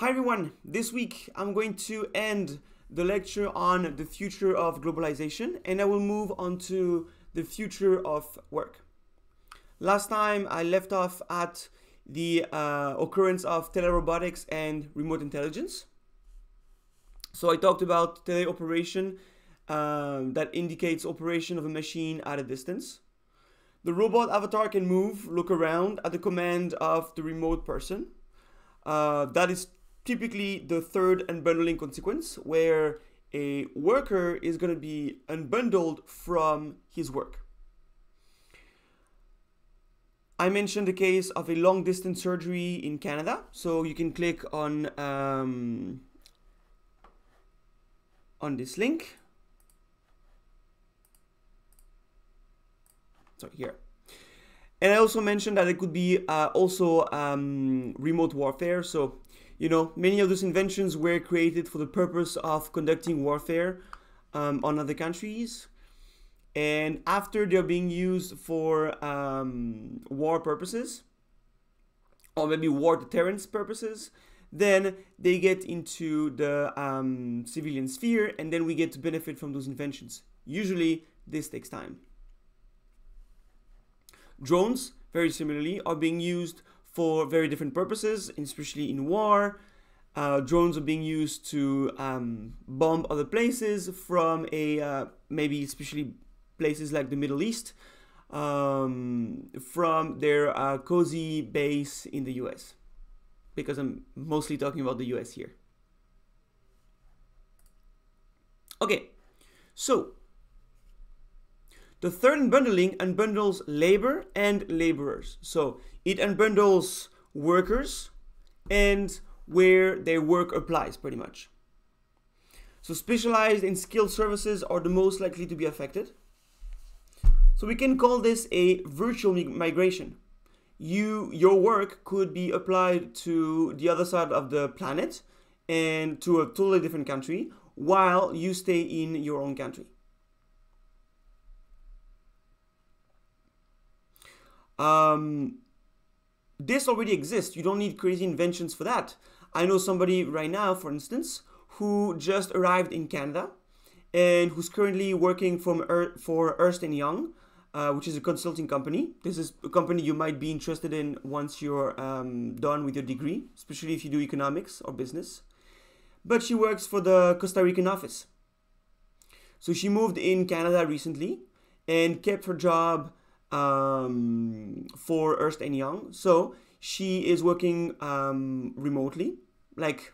Hi everyone, this week I'm going to end the lecture on the future of globalization and I will move on to the future of work. Last time I left off at the uh, occurrence of telerobotics and remote intelligence. So I talked about teleoperation um, that indicates operation of a machine at a distance. The robot avatar can move, look around at the command of the remote person. Uh, that is typically the third unbundling consequence, where a worker is going to be unbundled from his work. I mentioned the case of a long distance surgery in Canada. So you can click on, um, on this link. So here. And I also mentioned that it could be uh, also um, remote warfare. So you know, many of those inventions were created for the purpose of conducting warfare um, on other countries. And after they're being used for um, war purposes, or maybe war deterrence purposes, then they get into the um, civilian sphere, and then we get to benefit from those inventions. Usually, this takes time. Drones, very similarly, are being used for very different purposes, especially in war. Uh, drones are being used to um, bomb other places from a uh, maybe especially places like the Middle East um, from their uh, cozy base in the US because I'm mostly talking about the US here. Okay, so the third unbundling unbundles labor and laborers. So it unbundles workers and where their work applies pretty much. So specialized and skilled services are the most likely to be affected. So we can call this a virtual migration. You, your work could be applied to the other side of the planet and to a totally different country while you stay in your own country. Um, this already exists. You don't need crazy inventions for that. I know somebody right now, for instance, who just arrived in Canada and who's currently working from er for Ernst & Young, uh, which is a consulting company. This is a company you might be interested in once you're um, done with your degree, especially if you do economics or business. But she works for the Costa Rican office. So she moved in Canada recently and kept her job um, for Ernst and Young. So she is working um, remotely, like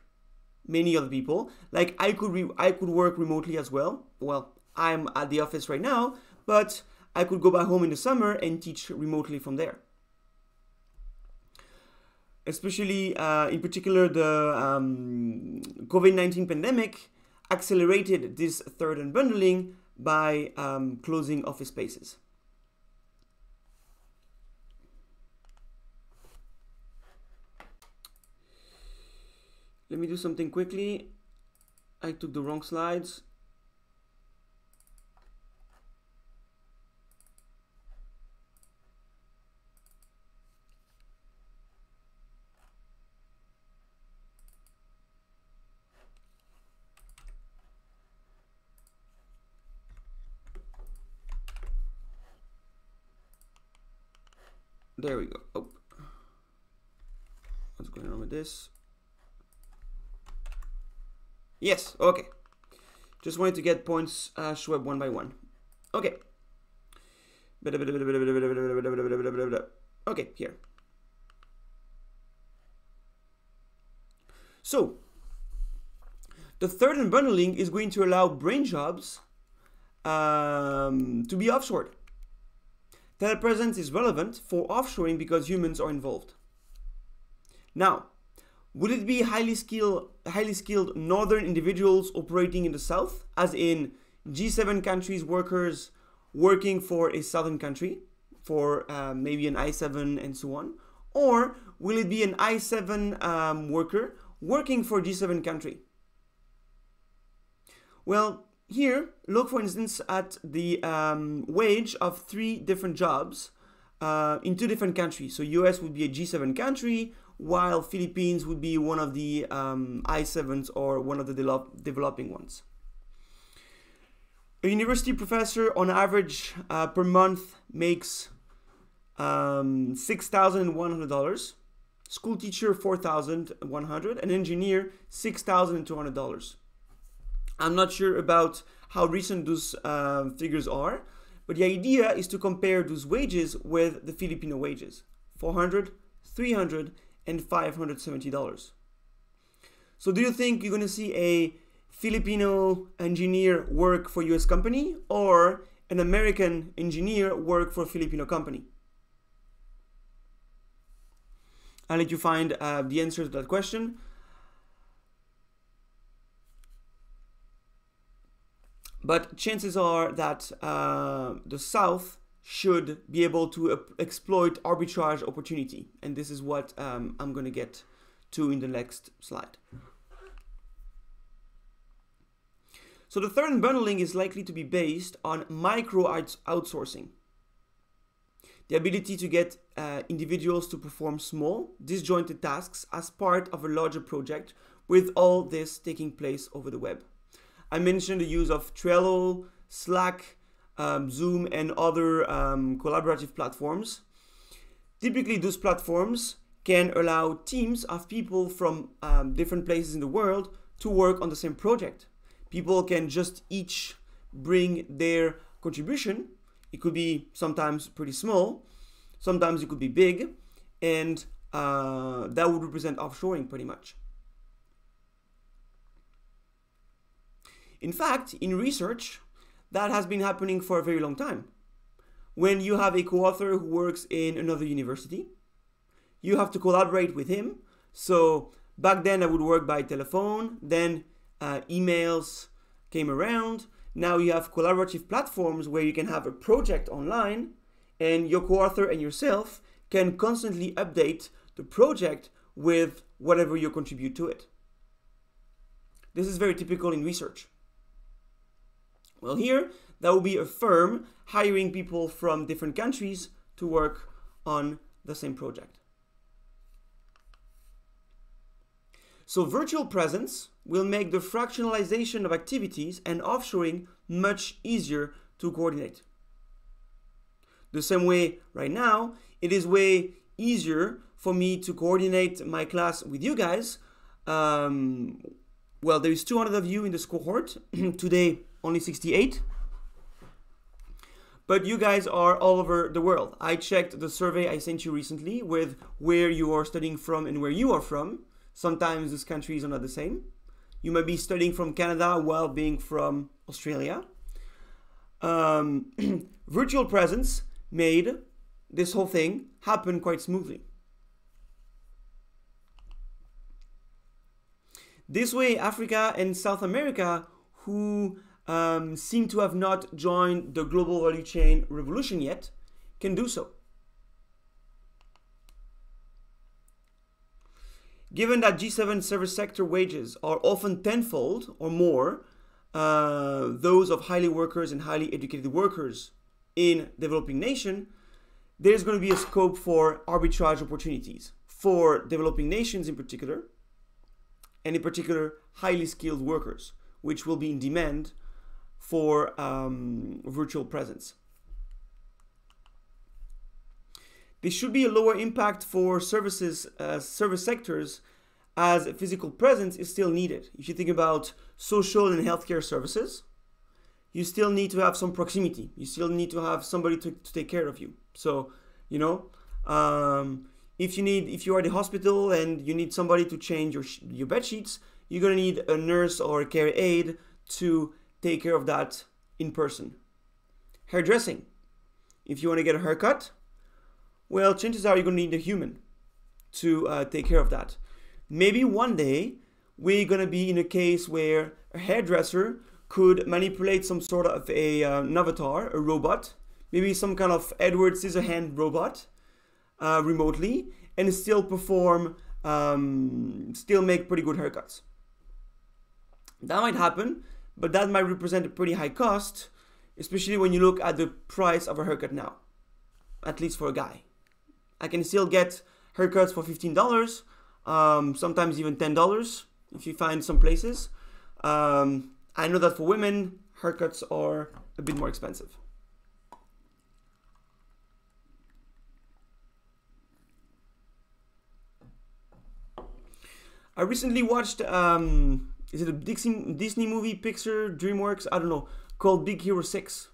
many other people. Like I could re- I could work remotely as well. Well, I'm at the office right now, but I could go back home in the summer and teach remotely from there. Especially uh, in particular, the um, COVID 19 pandemic accelerated this third unbundling by um, closing office spaces. Let me do something quickly. I took the wrong slides. There we go. Oh. What's going on with this? Yes, okay. Just wanted to get points uh, Schwab one by one. Okay. Okay, here. So, the third unbundling is going to allow brain jobs um, to be offshored. Telepresence is relevant for offshoring because humans are involved. Now, would it be highly skilled, highly skilled northern individuals operating in the south, as in G7 countries workers working for a southern country, for uh, maybe an I7 and so on? Or will it be an I7 um, worker working for G7 country? Well, here, look for instance at the um, wage of three different jobs uh, in two different countries. So US would be a G7 country, while Philippines would be one of the um, I7s or one of the develop- developing ones. A university professor, on average, uh, per month makes um, $6,100. School teacher, $4,100. An engineer, $6,200. I'm not sure about how recent those uh, figures are, but the idea is to compare those wages with the Filipino wages 400 300 and $570. So, do you think you're going to see a Filipino engineer work for US company or an American engineer work for a Filipino company? I'll let you find uh, the answer to that question. But chances are that uh, the South should be able to exploit arbitrage opportunity. And this is what um, I'm going to get to in the next slide. So the third bundling is likely to be based on micro outsourcing. The ability to get uh, individuals to perform small, disjointed tasks as part of a larger project with all this taking place over the web. I mentioned the use of Trello, Slack, um, Zoom, and other um, collaborative platforms. Typically, those platforms can allow teams of people from um, different places in the world to work on the same project. People can just each bring their contribution. It could be sometimes pretty small, sometimes it could be big, and uh, that would represent offshoring pretty much. In fact, in research, that has been happening for a very long time. When you have a co author who works in another university, you have to collaborate with him. So back then, I would work by telephone, then uh, emails came around. Now you have collaborative platforms where you can have a project online and your co author and yourself can constantly update the project with whatever you contribute to it. This is very typical in research. Well, here, that will be a firm hiring people from different countries to work on the same project. So virtual presence will make the fractionalization of activities and offshoring much easier to coordinate. The same way right now, it is way easier for me to coordinate my class with you guys. Um, well, there is 200 of you in this cohort. Today, only 68. But you guys are all over the world. I checked the survey I sent you recently with where you are studying from and where you are from. Sometimes these countries are not the same. You might be studying from Canada while being from Australia. Um, virtual presence made this whole thing happen quite smoothly. This way, Africa and South America, who um, seem to have not joined the global value chain revolution yet can do so. Given that G7 service sector wages are often tenfold or more uh, those of highly workers and highly educated workers in developing nation, there's going to be a scope for arbitrage opportunities for developing nations in particular, and in particular highly skilled workers, which will be in demand for um, virtual presence. This should be a lower impact for services, uh, service sectors, as physical presence is still needed. If you think about social and healthcare services, you still need to have some proximity. You still need to have somebody to, to take care of you. So, you know, um, if you need, if you are at the hospital and you need somebody to change your your bed sheets, you're gonna need a nurse or a care aide to take care of that in person. Hairdressing. If you want to get a haircut, well, chances are you're going to need a human to uh, take care of that. Maybe one day we're going to be in a case where a hairdresser could manipulate some sort of a uh, an avatar, a robot, maybe some kind of Edward Scissorhand robot uh, remotely, and still perform, um, still make pretty good haircuts. That might happen but that might represent a pretty high cost, especially when you look at the price of a haircut now, at least for a guy. I can still get haircuts for $15, um, sometimes even $10 if you find some places. Um, I know that for women, haircuts are a bit more expensive. I recently watched, um, is it a Disney movie, Pixar, DreamWorks? I don't know, called Big Hero 6.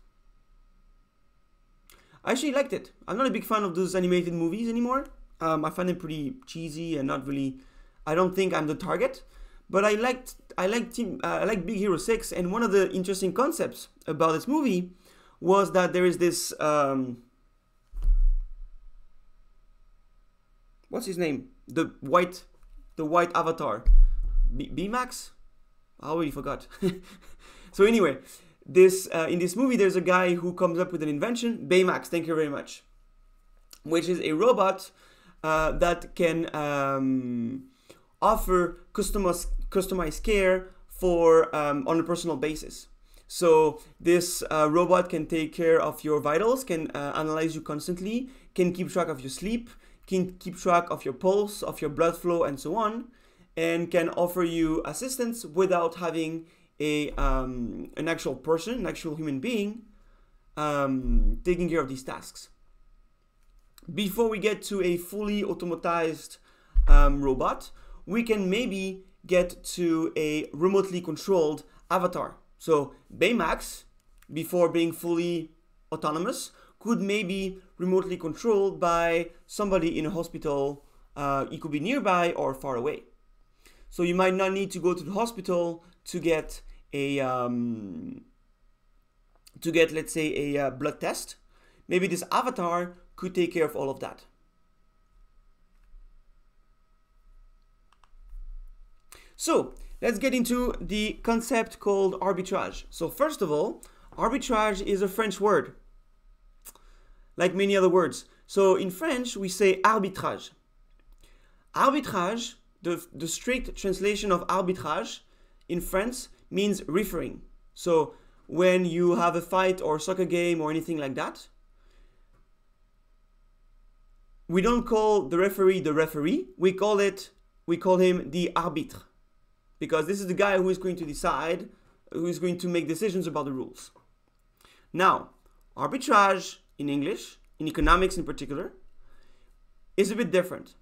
I actually liked it. I'm not a big fan of those animated movies anymore. Um, I find them pretty cheesy and not really. I don't think I'm the target. But I liked I liked uh, I liked Big Hero Six, and one of the interesting concepts about this movie was that there is this um, what's his name? The white the white avatar, B- Baymax. I already forgot. so anyway, this uh, in this movie there's a guy who comes up with an invention, Baymax. Thank you very much, which is a robot uh, that can um, offer customized customized care for um, on a personal basis. So this uh, robot can take care of your vitals, can uh, analyze you constantly, can keep track of your sleep, can keep track of your pulse, of your blood flow, and so on, and can offer you assistance without having a um, an actual person, an actual human being, um, taking care of these tasks. Before we get to a fully automatized um, robot, we can maybe get to a remotely controlled avatar. So Baymax, before being fully autonomous, could maybe remotely controlled by somebody in a hospital. Uh, it could be nearby or far away. So you might not need to go to the hospital to get a um, to get let's say a uh, blood test. Maybe this avatar could take care of all of that. So let's get into the concept called arbitrage. So first of all, arbitrage is a French word, like many other words. So in French, we say arbitrage. Arbitrage, the, the straight translation of arbitrage in France means refereeing. So when you have a fight or a soccer game or anything like that, we don't call the referee the referee. We call it we call him the arbitre because this is the guy who is going to decide, who is going to make decisions about the rules. Now, arbitrage in English, in economics in particular, is a bit different.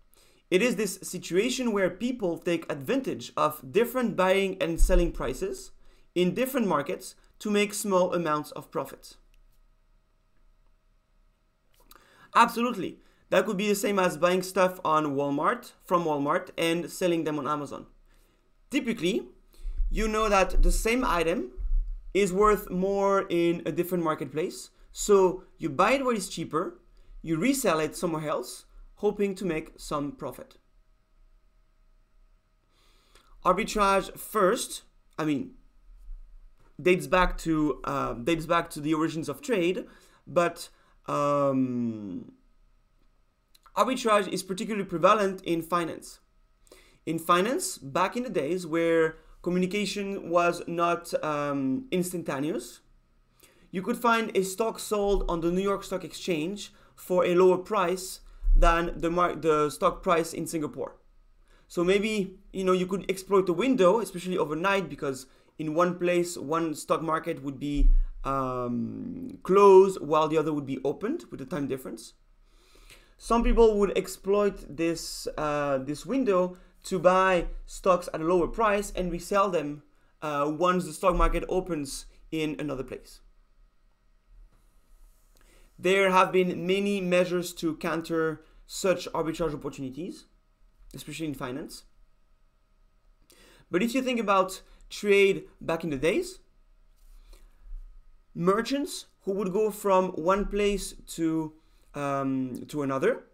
It is this situation where people take advantage of different buying and selling prices in different markets to make small amounts of profit. Absolutely. That could be the same as buying stuff on Walmart from Walmart and selling them on Amazon. Typically, you know that the same item is worth more in a different marketplace. So you buy it where it's cheaper, you resell it somewhere else, hoping to make some profit. Arbitrage first, I mean, dates back to uh, dates back to the origins of trade, but um, arbitrage is particularly prevalent in finance in finance back in the days where communication was not um, instantaneous you could find a stock sold on the new york stock exchange for a lower price than the, the stock price in singapore so maybe you know you could exploit the window especially overnight because in one place one stock market would be um, closed while the other would be opened with the time difference some people would exploit this uh, this window to buy stocks at a lower price and resell them uh, once the stock market opens in another place. There have been many measures to counter such arbitrage opportunities, especially in finance. But if you think about trade back in the days, merchants who would go from one place to um, to another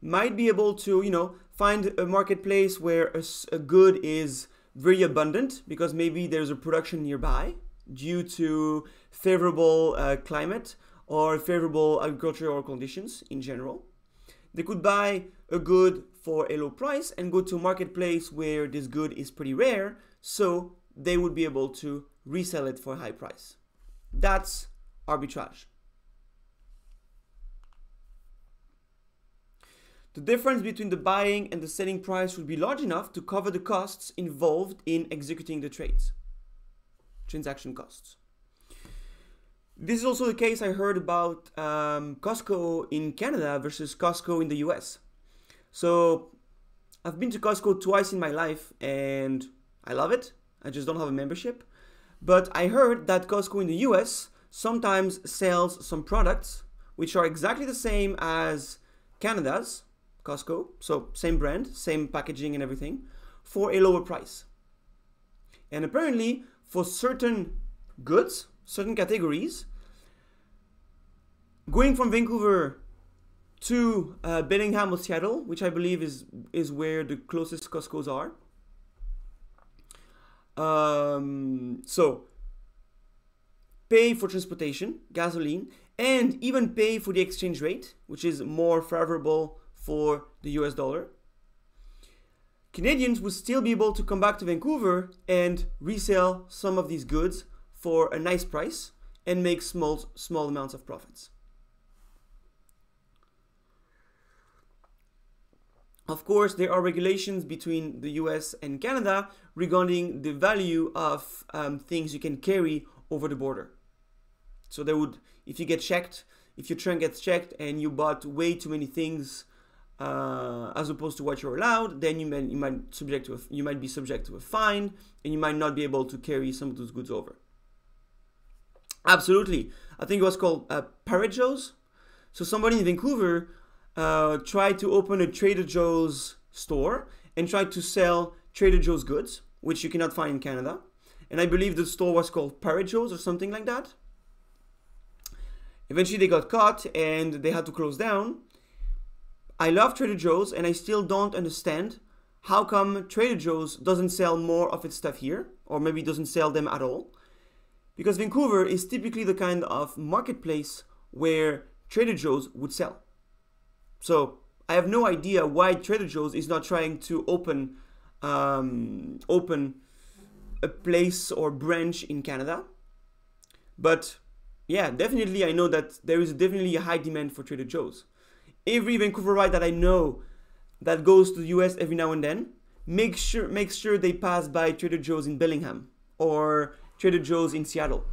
might be able to you know find a marketplace where a, a good is very abundant because maybe there's a production nearby due to favorable uh, climate or favorable agricultural conditions in general. They could buy a good for a low price and go to a marketplace where this good is pretty rare, so they would be able to resell it for a high price. That's arbitrage. the difference between the buying and the selling price would be large enough to cover the costs involved in executing the trades, transaction costs. This is also the case I heard about um, Costco in Canada versus Costco in the US. So I've been to Costco twice in my life and I love it. I just don't have a membership. But I heard that Costco in the US sometimes sells some products which are exactly the same as Canada's Costco, so same brand, same packaging and everything, for a lower price. And apparently, for certain goods, certain categories, going from Vancouver to uh, Bellingham or Seattle, which I believe is is where the closest Costco's are. Um, so pay for transportation, gasoline, and even pay for the exchange rate, which is more favorable for the US dollar. Canadians would still be able to come back to Vancouver and resell some of these goods for a nice price and make small small amounts of profits. Of course, there are regulations between the US and Canada regarding the value of um, things you can carry over the border. So there would, if you get checked, if your trunk gets checked and you bought way too many things uh, as opposed to what you're allowed, then you might you might subject to a, you might be subject to a fine and you might not be able to carry some of those goods over. Absolutely, I think it was called uh, Pirate Joe's. So somebody in Vancouver uh, tried to open a Trader Joe's store and tried to sell Trader Joe's goods, which you cannot find in Canada. And I believe the store was called Pirate Joe's or something like that. Eventually, they got caught and they had to close down. I love Trader Joe's and I still don't understand how come Trader Joe's doesn't sell more of its stuff here, or maybe doesn't sell them at all. Because Vancouver is typically the kind of marketplace where Trader Joe's would sell. So I have no idea why Trader Joe's is not trying to open um, open a place or branch in Canada. But yeah, definitely I know that there is definitely a high demand for Trader Joe's. Every Vancouverite that I know that goes to the US every now and then, make sure make sure they pass by Trader Joe's in Bellingham or Trader Joe's in Seattle.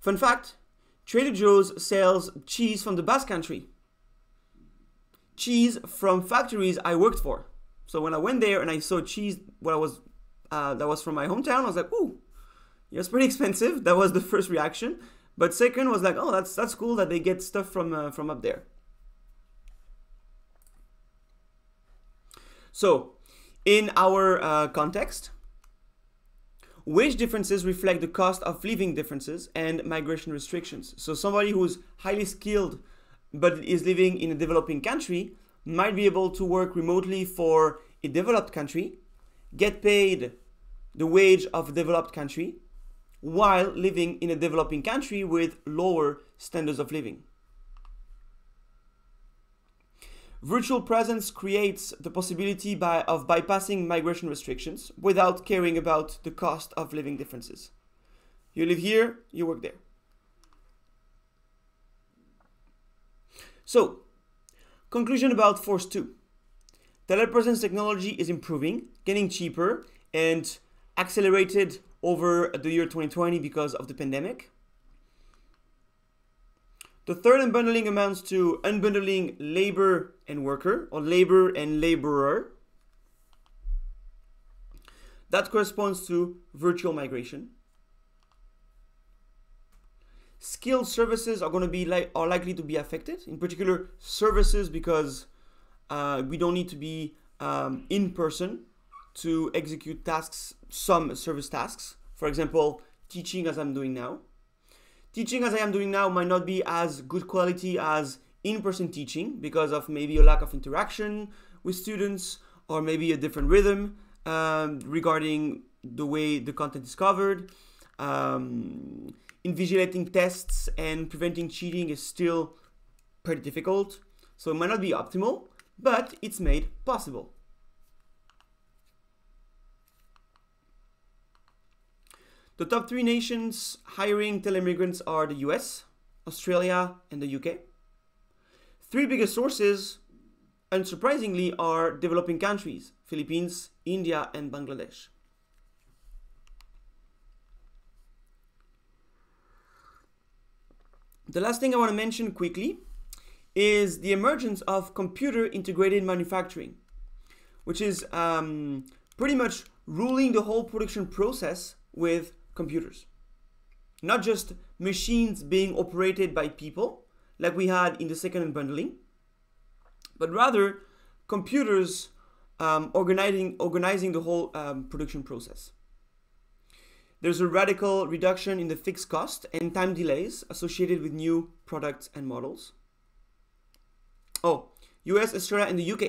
Fun fact Trader Joe's sells cheese from the Basque Country. Cheese from factories I worked for. So when I went there and I saw cheese, what I was uh, that was from my hometown, I was like, "Ooh, it's pretty expensive." That was the first reaction. But second was like, "Oh, that's that's cool that they get stuff from uh, from up there." So, in our uh, context, Wage differences reflect the cost of living differences and migration restrictions. So somebody who's highly skilled but is living in a developing country might be able to work remotely for a developed country, get paid the wage of a developed country while living in a developing country with lower standards of living. Virtual presence creates the possibility by, of bypassing migration restrictions without caring about the cost of living differences. You live here, you work there. So, conclusion about Force 2. Telepresence technology is improving, getting cheaper, and accelerated over the year 2020 because of the pandemic. The third unbundling amounts to unbundling labor and worker, or labor and laborer. That corresponds to virtual migration. Skilled services are going to be like are likely to be affected. In particular, services because uh, we don't need to be um, in person to execute tasks, some service tasks. For example, teaching as I'm doing now teaching as I am doing now might not be as good quality as in-person teaching because of maybe a lack of interaction with students or maybe a different rhythm um, regarding the way the content is covered. Um, invigilating tests and preventing cheating is still pretty difficult, so it might not be optimal, but it's made possible. The top three nations hiring teleimmigrants are the US, Australia, and the UK. Three biggest sources, unsurprisingly, are developing countries Philippines, India, and Bangladesh. The last thing I want to mention quickly is the emergence of computer integrated manufacturing, which is um, pretty much ruling the whole production process with computers. Not just machines being operated by people, like we had in the second unbundling, but rather computers um, organizing, organizing the whole um, production process. There's a radical reduction in the fixed cost and time delays associated with new products and models. Oh, US, Australia, and the UK.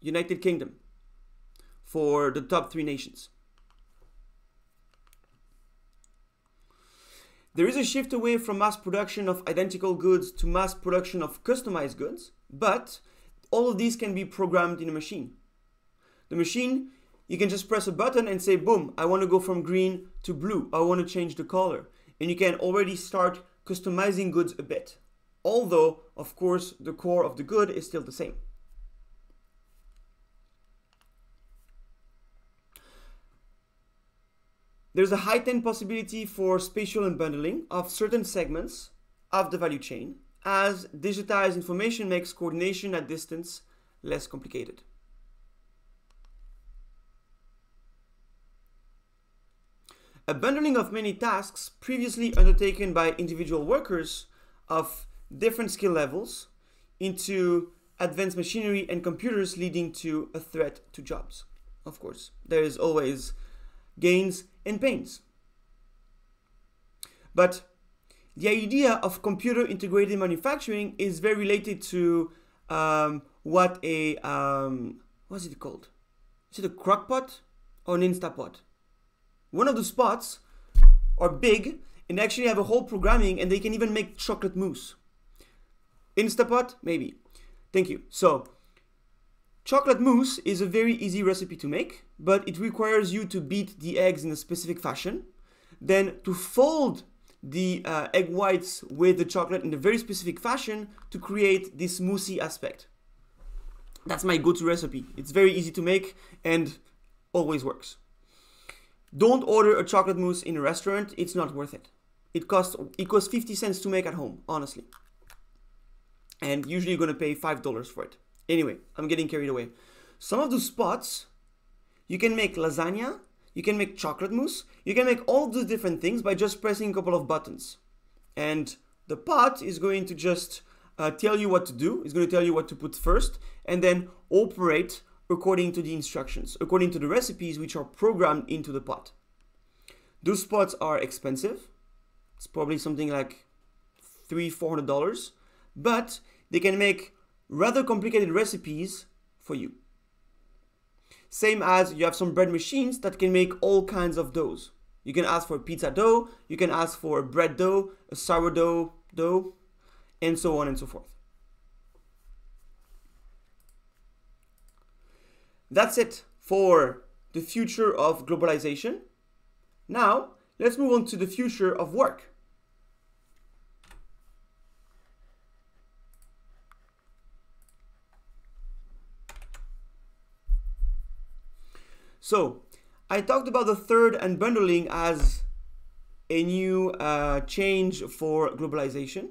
United Kingdom for the top three nations. There is a shift away from mass production of identical goods to mass production of customized goods, but all of these can be programmed in a machine. The machine you can just press a button and say, boom, I want to go from green to blue. I want to change the color. And you can already start customizing goods a bit. Although, of course, the core of the good is still the same. There's a heightened possibility for spatial unbundling of certain segments of the value chain as digitized information makes coordination at distance less complicated. A bundling of many tasks previously undertaken by individual workers of different skill levels into advanced machinery and computers leading to a threat to jobs. Of course, there is always gains and pains. But the idea of computer integrated manufacturing is very related to um, what a um, what's it called? Is it a crockpot or an instapot? one of the spots are big and actually have a whole programming and they can even make chocolate mousse. Instapot? Maybe. Thank you. So, chocolate mousse is a very easy recipe to make, but it requires you to beat the eggs in a specific fashion, then to fold the uh, egg whites with the chocolate in a very specific fashion to create this moussey aspect. That's my go-to recipe. It's very easy to make and always works. Don't order a chocolate mousse in a restaurant. It's not worth it. It costs it costs 50 cents to make at home, honestly. And usually you're gonna pay five dollars for it. Anyway, I'm getting carried away. Some of those spots, you can make lasagna, you can make chocolate mousse, you can make all those different things by just pressing a couple of buttons. And the pot is going to just uh, tell you what to do. It's going to tell you what to put first, and then operate according to the instructions, according to the recipes which are programmed into the pot. Those pots are expensive. It's probably something like three, four hundred dollars, but they can make rather complicated recipes for you. Same as you have some bread machines that can make all kinds of doughs. You can ask for pizza dough, you can ask for bread dough, a sourdough dough, and so on and so forth. That's it for the future of globalization. Now, let's move on to the future of work. So, I talked about the third unbundling as a new uh, change for globalization.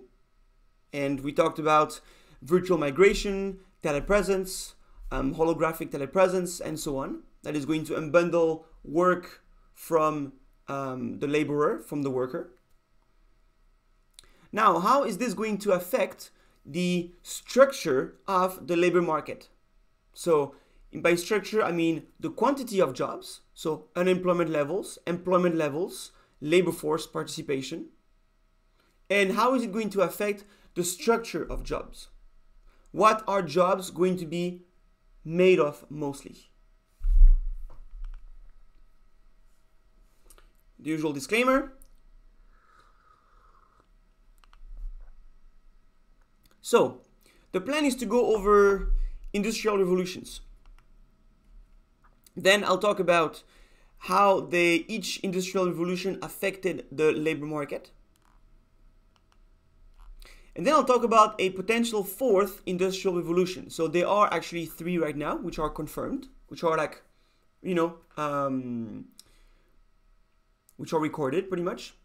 And we talked about virtual migration, telepresence, um, holographic telepresence, and so on, that is going to unbundle work from um, the laborer, from the worker. Now, how is this going to affect the structure of the labor market? So, by structure, I mean the quantity of jobs, so unemployment levels, employment levels, labor force participation. And how is it going to affect the structure of jobs? What are jobs going to be made of mostly. The usual disclaimer. So, the plan is to go over industrial revolutions. Then I'll talk about how each industrial revolution affected the labor market. And then I'll talk about a potential fourth industrial revolution. So there are actually three right now, which are confirmed, which are like, you know, um, which are recorded pretty much.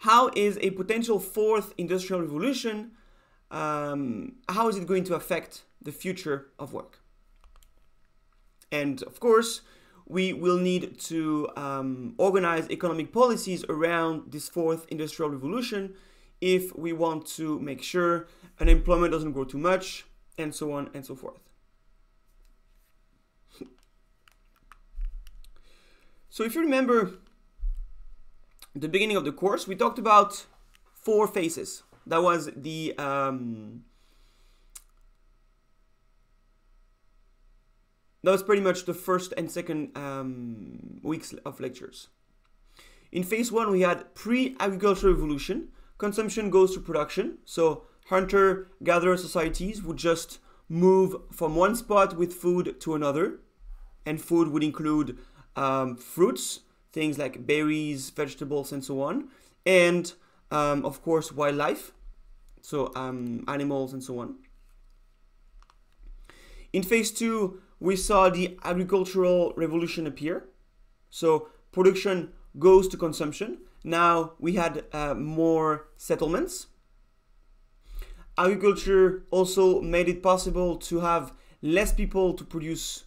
How is a potential fourth industrial revolution, um, how is it going to affect the future of work? And of course, we will need to um, organize economic policies around this fourth industrial revolution if we want to make sure unemployment doesn't grow too much, and so on and so forth. so if you remember the beginning of the course, we talked about four phases. That was the um, that was pretty much the first and second um, weeks of lectures. In phase one, we had pre-agricultural revolution, consumption goes to production. So hunter-gatherer societies would just move from one spot with food to another. And food would include um, fruits, things like berries, vegetables, and so on. And um, of course, wildlife, so um, animals and so on. In phase two, we saw the agricultural revolution appear. So production goes to consumption now we had uh, more settlements. Agriculture also made it possible to have less people to produce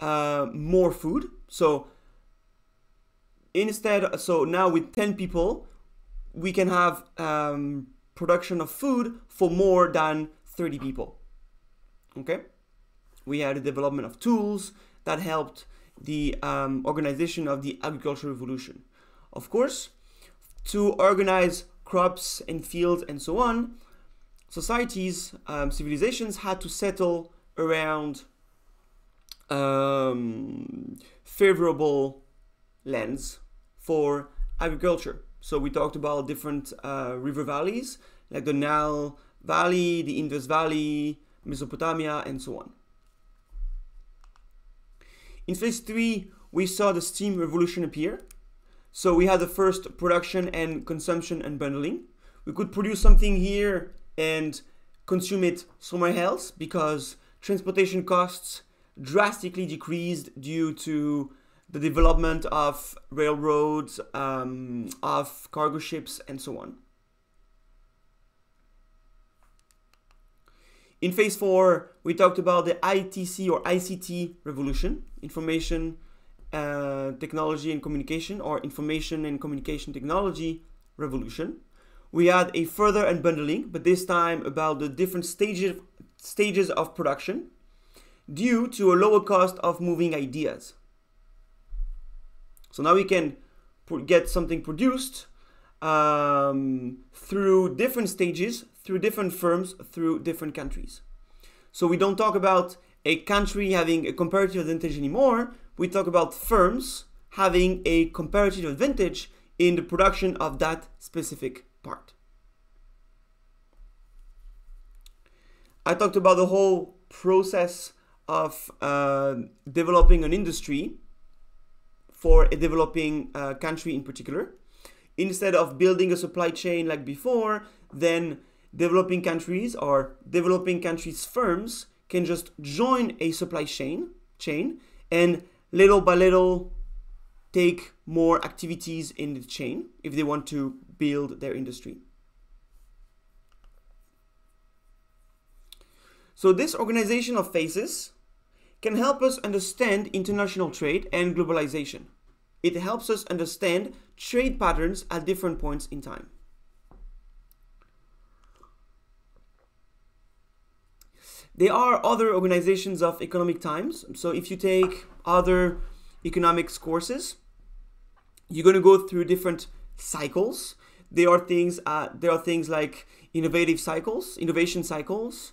uh, more food. So instead, so now with 10 people, we can have um, production of food for more than 30 people. Okay? We had the development of tools that helped the um, organization of the agricultural revolution. Of course, to organize crops and fields and so on, societies, um, civilizations had to settle around um, favorable lands for agriculture. So we talked about different uh, river valleys, like the Nile Valley, the Indus Valley, Mesopotamia, and so on. In phase three, we saw the steam revolution appear. So we had the first production and consumption and bundling. We could produce something here and consume it somewhere else because transportation costs drastically decreased due to the development of railroads, um, of cargo ships, and so on. In phase four, we talked about the ITC or ICT revolution, information uh, technology and communication or information and communication technology revolution. We had a further unbundling, but this time about the different stages stages of production due to a lower cost of moving ideas. So now we can get something produced um, through different stages, through different firms, through different countries. So we don't talk about a country having a comparative advantage anymore, we talk about firms having a comparative advantage in the production of that specific part. I talked about the whole process of uh, developing an industry for a developing uh, country in particular. Instead of building a supply chain like before, then developing countries or developing countries' firms can just join a supply chain chain and little by little take more activities in the chain if they want to build their industry. So this organization of phases can help us understand international trade and globalization. It helps us understand trade patterns at different points in time. There are other organizations of economic times. So if you take other economics courses, you're going to go through different cycles. There are things. Uh, there are things like innovative cycles, innovation cycles,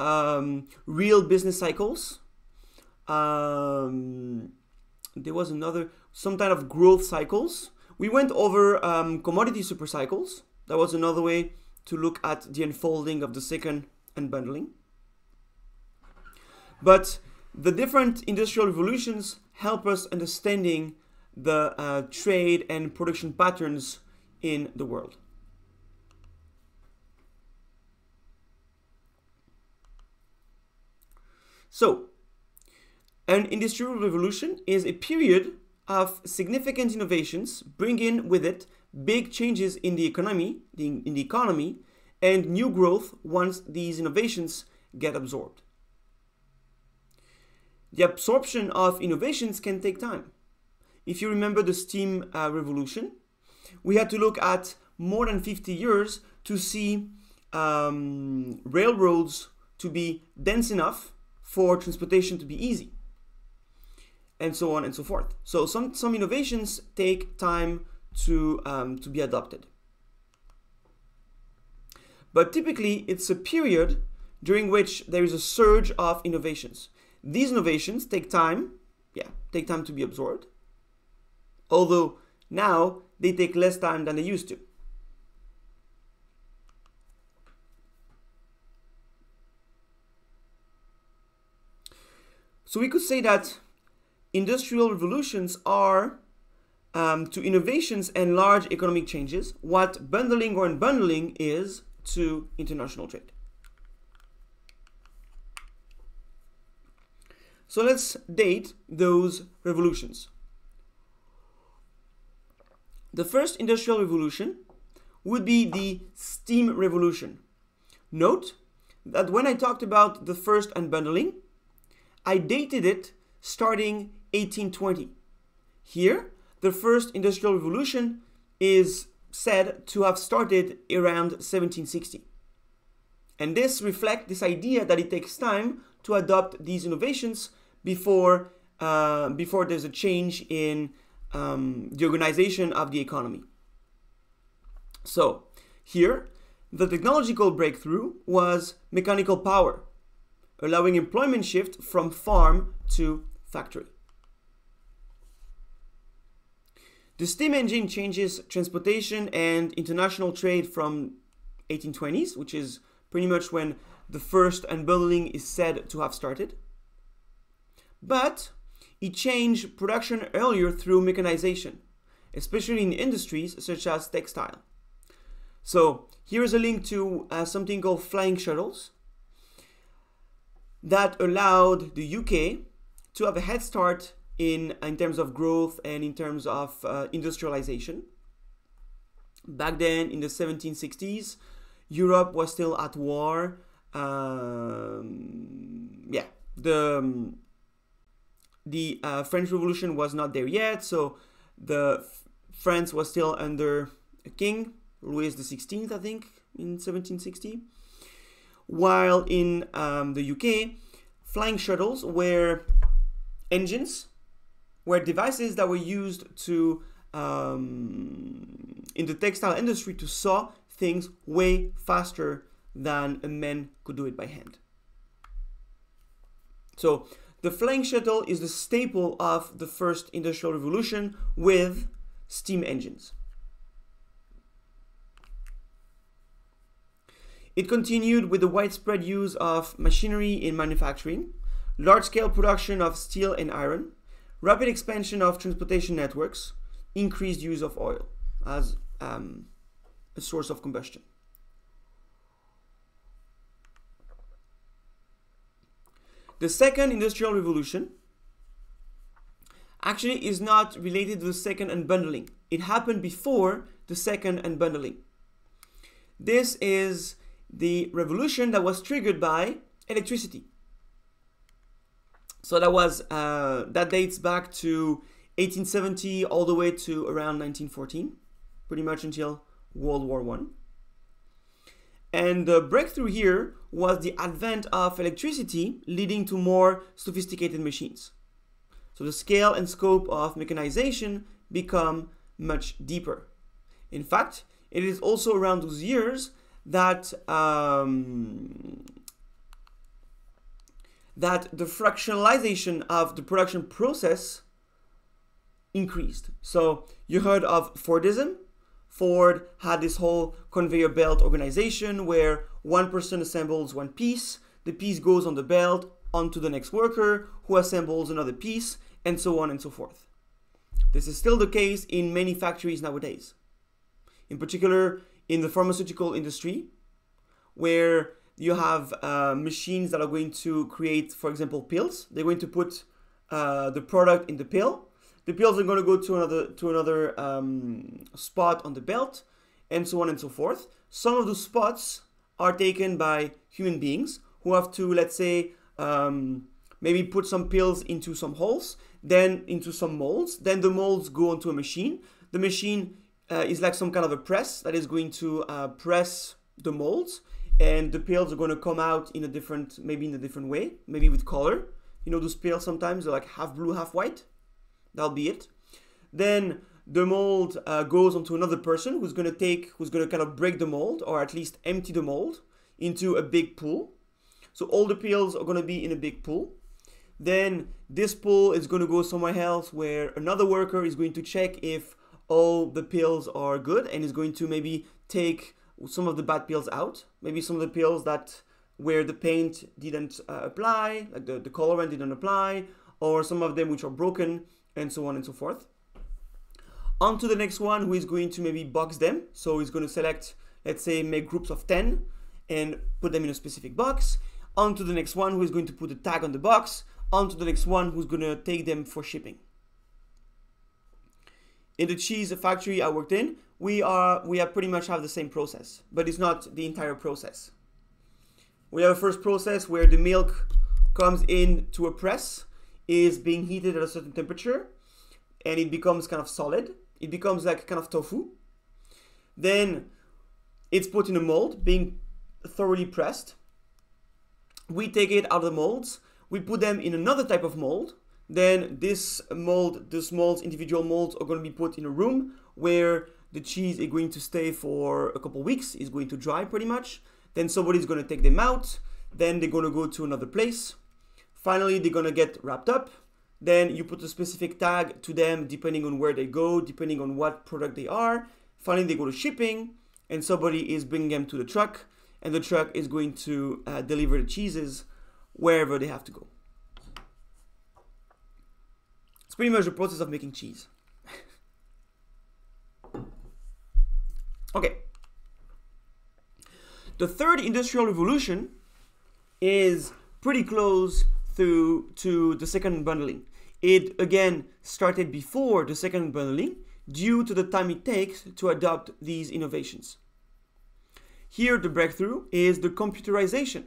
um, real business cycles. Um, there was another some kind of growth cycles. We went over um, commodity super cycles. That was another way to look at the unfolding of the second unbundling. But the different industrial revolutions help us understanding the uh, trade and production patterns in the world. So, an industrial revolution is a period of significant innovations, bringing with it big changes in the economy, in the economy, and new growth once these innovations get absorbed. The absorption of innovations can take time. If you remember the steam uh, revolution, we had to look at more than 50 years to see um, railroads to be dense enough for transportation to be easy and so on and so forth. So some, some innovations take time to, um, to be adopted. But typically, it's a period during which there is a surge of innovations. These innovations take time, yeah, take time to be absorbed. Although now they take less time than they used to. So we could say that industrial revolutions are um, to innovations and large economic changes what bundling or unbundling is to international trade. So let's date those revolutions. The first industrial revolution would be the steam revolution. Note that when I talked about the first unbundling, I dated it starting 1820. Here, the first industrial revolution is said to have started around 1760. And this reflects this idea that it takes time to adopt these innovations before, uh, before there's a change in um, the organization of the economy. So, here, the technological breakthrough was mechanical power, allowing employment shift from farm to factory. The steam engine changes transportation and international trade from 1820s, which is pretty much when the first unbundling is said to have started. But it changed production earlier through mechanization, especially in industries such as textile. So here is a link to uh, something called flying shuttles that allowed the UK to have a head start in, in terms of growth and in terms of uh, industrialization. Back then, in the 1760s, Europe was still at war. Um, yeah, the um, the uh, French Revolution was not there yet, so the France was still under a king, Louis XVI, I think, in 1760. While in um, the UK, flying shuttles were engines, were devices that were used to um, in the textile industry to saw things way faster than a man could do it by hand. So the flying shuttle is the staple of the first industrial revolution with steam engines. It continued with the widespread use of machinery in manufacturing, large-scale production of steel and iron, rapid expansion of transportation networks, increased use of oil as um, a source of combustion. The second industrial revolution actually is not related to the second unbundling. It happened before the second unbundling. This is the revolution that was triggered by electricity. So that was uh, that dates back to 1870 all the way to around 1914, pretty much until World War One. And the breakthrough here was the advent of electricity leading to more sophisticated machines. So the scale and scope of mechanization become much deeper. In fact, it is also around those years that um, that the fractionalization of the production process increased. So you heard of Fordism, Ford had this whole conveyor belt organization where one person assembles one piece, the piece goes on the belt, onto the next worker who assembles another piece and so on and so forth. This is still the case in many factories nowadays. In particular, in the pharmaceutical industry, where you have uh, machines that are going to create, for example, pills. They're going to put uh, the product in the pill. The pills are going to go to another to another um, spot on the belt, and so on and so forth. Some of those spots are taken by human beings who have to, let's say, um, maybe put some pills into some holes, then into some molds. Then the molds go onto a machine. The machine uh, is like some kind of a press that is going to uh, press the molds and the pills are going to come out in a different maybe in a different way maybe with color you know those pills sometimes they're like half blue half white that'll be it then the mold uh, goes onto another person who's going to take who's going to kind of break the mold or at least empty the mold into a big pool. So all the pills are going to be in a big pool. Then this pool is going to go somewhere else where another worker is going to check if all the pills are good and is going to maybe take some of the bad pills out. Maybe some of the pills that where the paint didn't uh, apply, like the, the colorant didn't apply, or some of them which are broken, and so on and so forth. On to the next one, who is going to maybe box them. So he's going to select, let's say, make groups of 10 and put them in a specific box. On to the next one, who is going to put a tag on the box. On to the next one, who's going to take them for shipping. In the cheese factory I worked in, we are we have pretty much have the same process, but it's not the entire process. We have a first process where the milk comes in to a press, is being heated at a certain temperature, and it becomes kind of solid. It becomes like kind of tofu. Then it's put in a mold, being thoroughly pressed. We take it out of the molds. We put them in another type of mold. Then this mold, this molds, individual molds are going to be put in a room where the cheese is going to stay for a couple weeks, is going to dry pretty much. Then somebody's going to take them out. Then they're going to go to another place. Finally, they're going to get wrapped up. Then you put a specific tag to them depending on where they go, depending on what product they are. Finally, they go to shipping, and somebody is bringing them to the truck, and the truck is going to uh, deliver the cheeses wherever they have to go. It's pretty much the process of making cheese. Okay. The third industrial revolution is pretty close to, to the second bundling. It again started before the second bundling due to the time it takes to adopt these innovations. Here, the breakthrough is the computerization,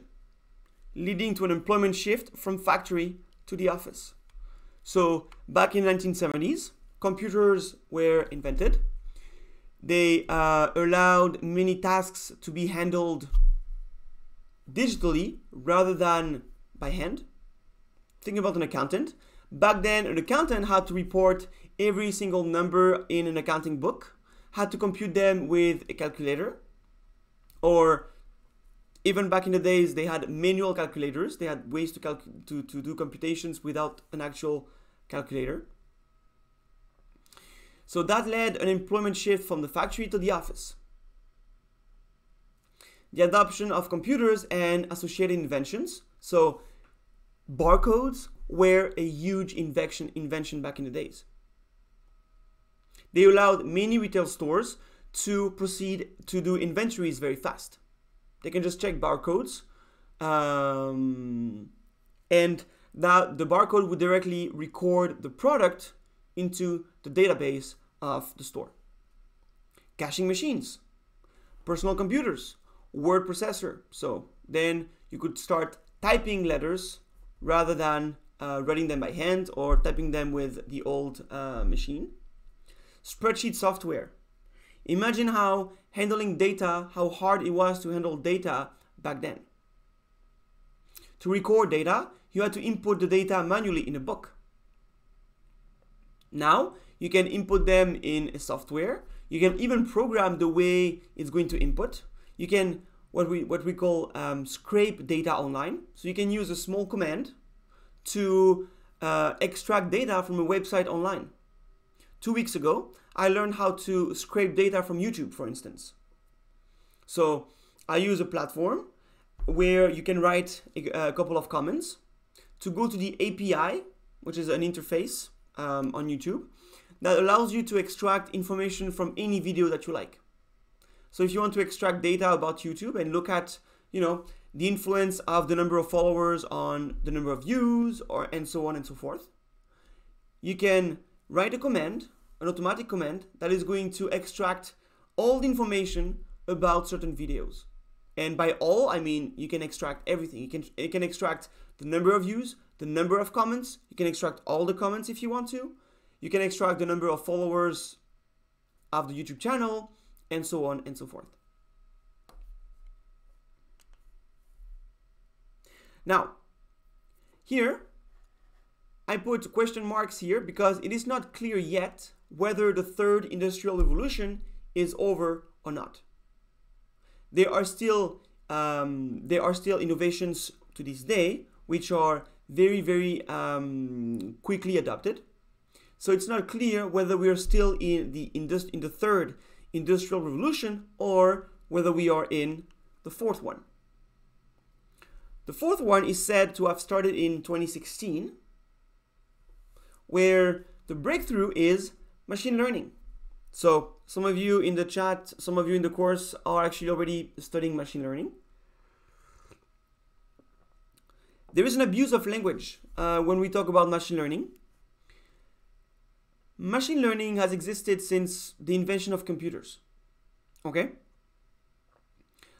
leading to an employment shift from factory to the office. So, back in 1970s, computers were invented, they uh, allowed many tasks to be handled digitally rather than by hand. Think about an accountant. Back then, an accountant had to report every single number in an accounting book, had to compute them with a calculator, or even back in the days, they had manual calculators. They had ways to, to, to do computations without an actual calculator. So that led an employment shift from the factory to the office. The adoption of computers and associated inventions. So barcodes were a huge invention, invention back in the days. They allowed many retail stores to proceed to do inventories very fast. They can just check barcodes, um, and that the barcode would directly record the product into the database of the store. Cashing machines, personal computers, word processor. So then you could start typing letters rather than uh, writing them by hand or typing them with the old uh, machine. Spreadsheet software. Imagine how handling data, how hard it was to handle data back then. To record data, you had to input the data manually in a book. Now, you can input them in a software. You can even program the way it's going to input. You can what we what we call um, scrape data online. So you can use a small command to uh, extract data from a website online. Two weeks ago, I learned how to scrape data from YouTube, for instance. So I use a platform where you can write a, a couple of comments. to go to the API, which is an interface um, on YouTube, that allows you to extract information from any video that you like. So if you want to extract data about YouTube and look at, you know, the influence of the number of followers on the number of views or and so on and so forth, you can write a command, an automatic command that is going to extract all the information about certain videos. And by all, I mean you can extract everything. You can it can extract the number of views, the number of comments. You can extract all the comments if you want to. You can extract the number of followers of the YouTube channel, and so on and so forth. Now, here I put question marks here because it is not clear yet whether the third industrial revolution is over or not. There are still um, there are still innovations to this day which are very very um, quickly adopted. So it's not clear whether we are still in the indus- in the third industrial revolution or whether we are in the fourth one. The fourth one is said to have started in 2016, where the breakthrough is machine learning. So some of you in the chat, some of you in the course are actually already studying machine learning. There is an abuse of language uh, when we talk about machine learning. Machine learning has existed since the invention of computers. Okay?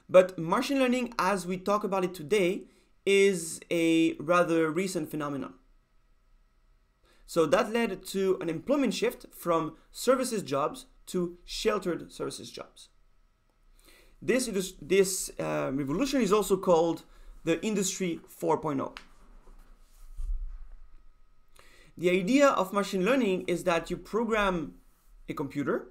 But machine learning, as we talk about it today, is a rather recent phenomenon. So that led to an employment shift from services jobs to sheltered services jobs. This, this uh, revolution is also called the Industry 4.0. The idea of machine learning is that you program a computer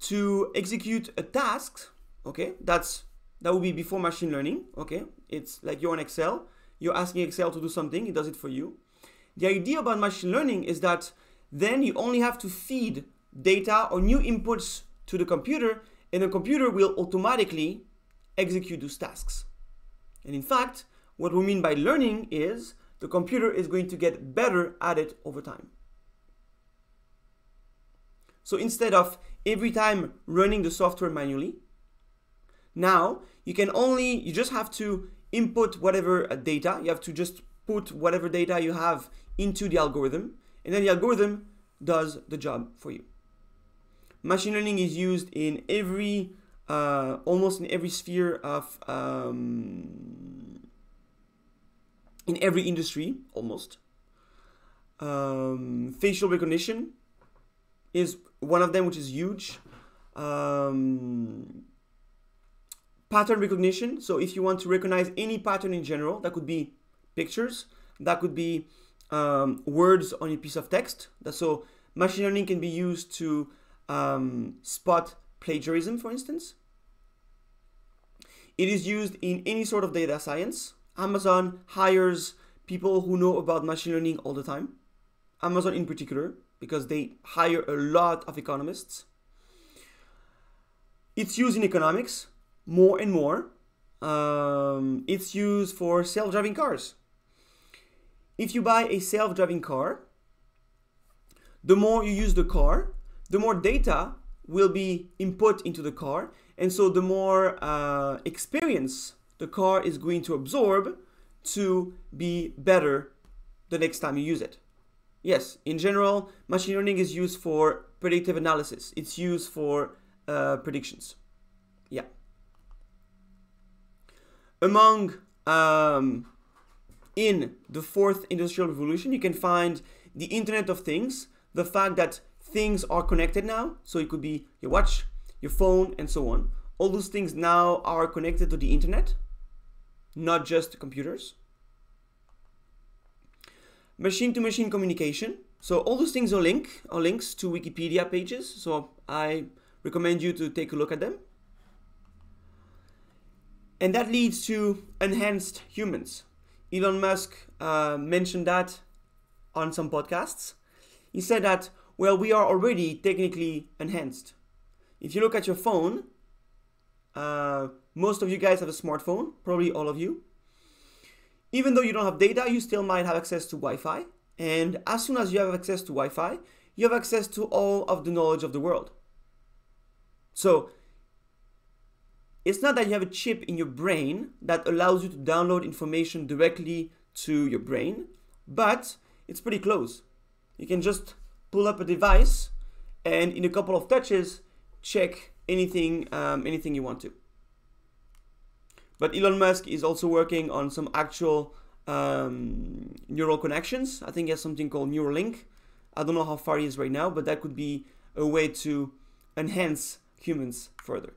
to execute a task, okay? That's that would be before machine learning, okay? It's like you're on Excel, you're asking Excel to do something, it does it for you. The idea about machine learning is that then you only have to feed data or new inputs to the computer and the computer will automatically execute those tasks. And in fact, what we mean by learning is the computer is going to get better at it over time. So instead of every time running the software manually, now you can only, you just have to input whatever uh, data, you have to just put whatever data you have into the algorithm, and then the algorithm does the job for you. Machine learning is used in every, uh, almost in every sphere of, um, in every industry, almost. Um, facial recognition is one of them, which is huge. Um, pattern recognition. So if you want to recognize any pattern in general, that could be pictures, that could be um, words on a piece of text. So machine learning can be used to um, spot plagiarism, for instance. It is used in any sort of data science. Amazon hires people who know about machine learning all the time. Amazon in particular, because they hire a lot of economists. It's used in economics more and more. Um, it's used for self-driving cars. If you buy a self-driving car, the more you use the car, the more data will be input into the car, and so the more uh, experience the car is going to absorb to be better the next time you use it. Yes, in general, machine learning is used for predictive analysis. It's used for uh, predictions. Yeah. Among um, in the fourth industrial revolution, you can find the Internet of Things, the fact that things are connected now. So it could be your watch, your phone, and so on. All those things now are connected to the internet, not just computers. Machine to machine communication. So all those things are link are links to Wikipedia pages. So I recommend you to take a look at them. And that leads to enhanced humans. Elon Musk uh, mentioned that on some podcasts. He said that, well, we are already technically enhanced. If you look at your phone, uh, most of you guys have a smartphone, probably all of you. even though you don't have data, you still might have access to Wi-Fi. And as soon as you have access to Wi-Fi, you have access to all of the knowledge of the world. So it's not that you have a chip in your brain that allows you to download information directly to your brain, but it's pretty close. You can just pull up a device and in a couple of touches check anything um, anything you want to. But Elon Musk is also working on some actual um, neural connections. I think he has something called Neuralink. I don't know how far he is right now, but that could be a way to enhance humans further.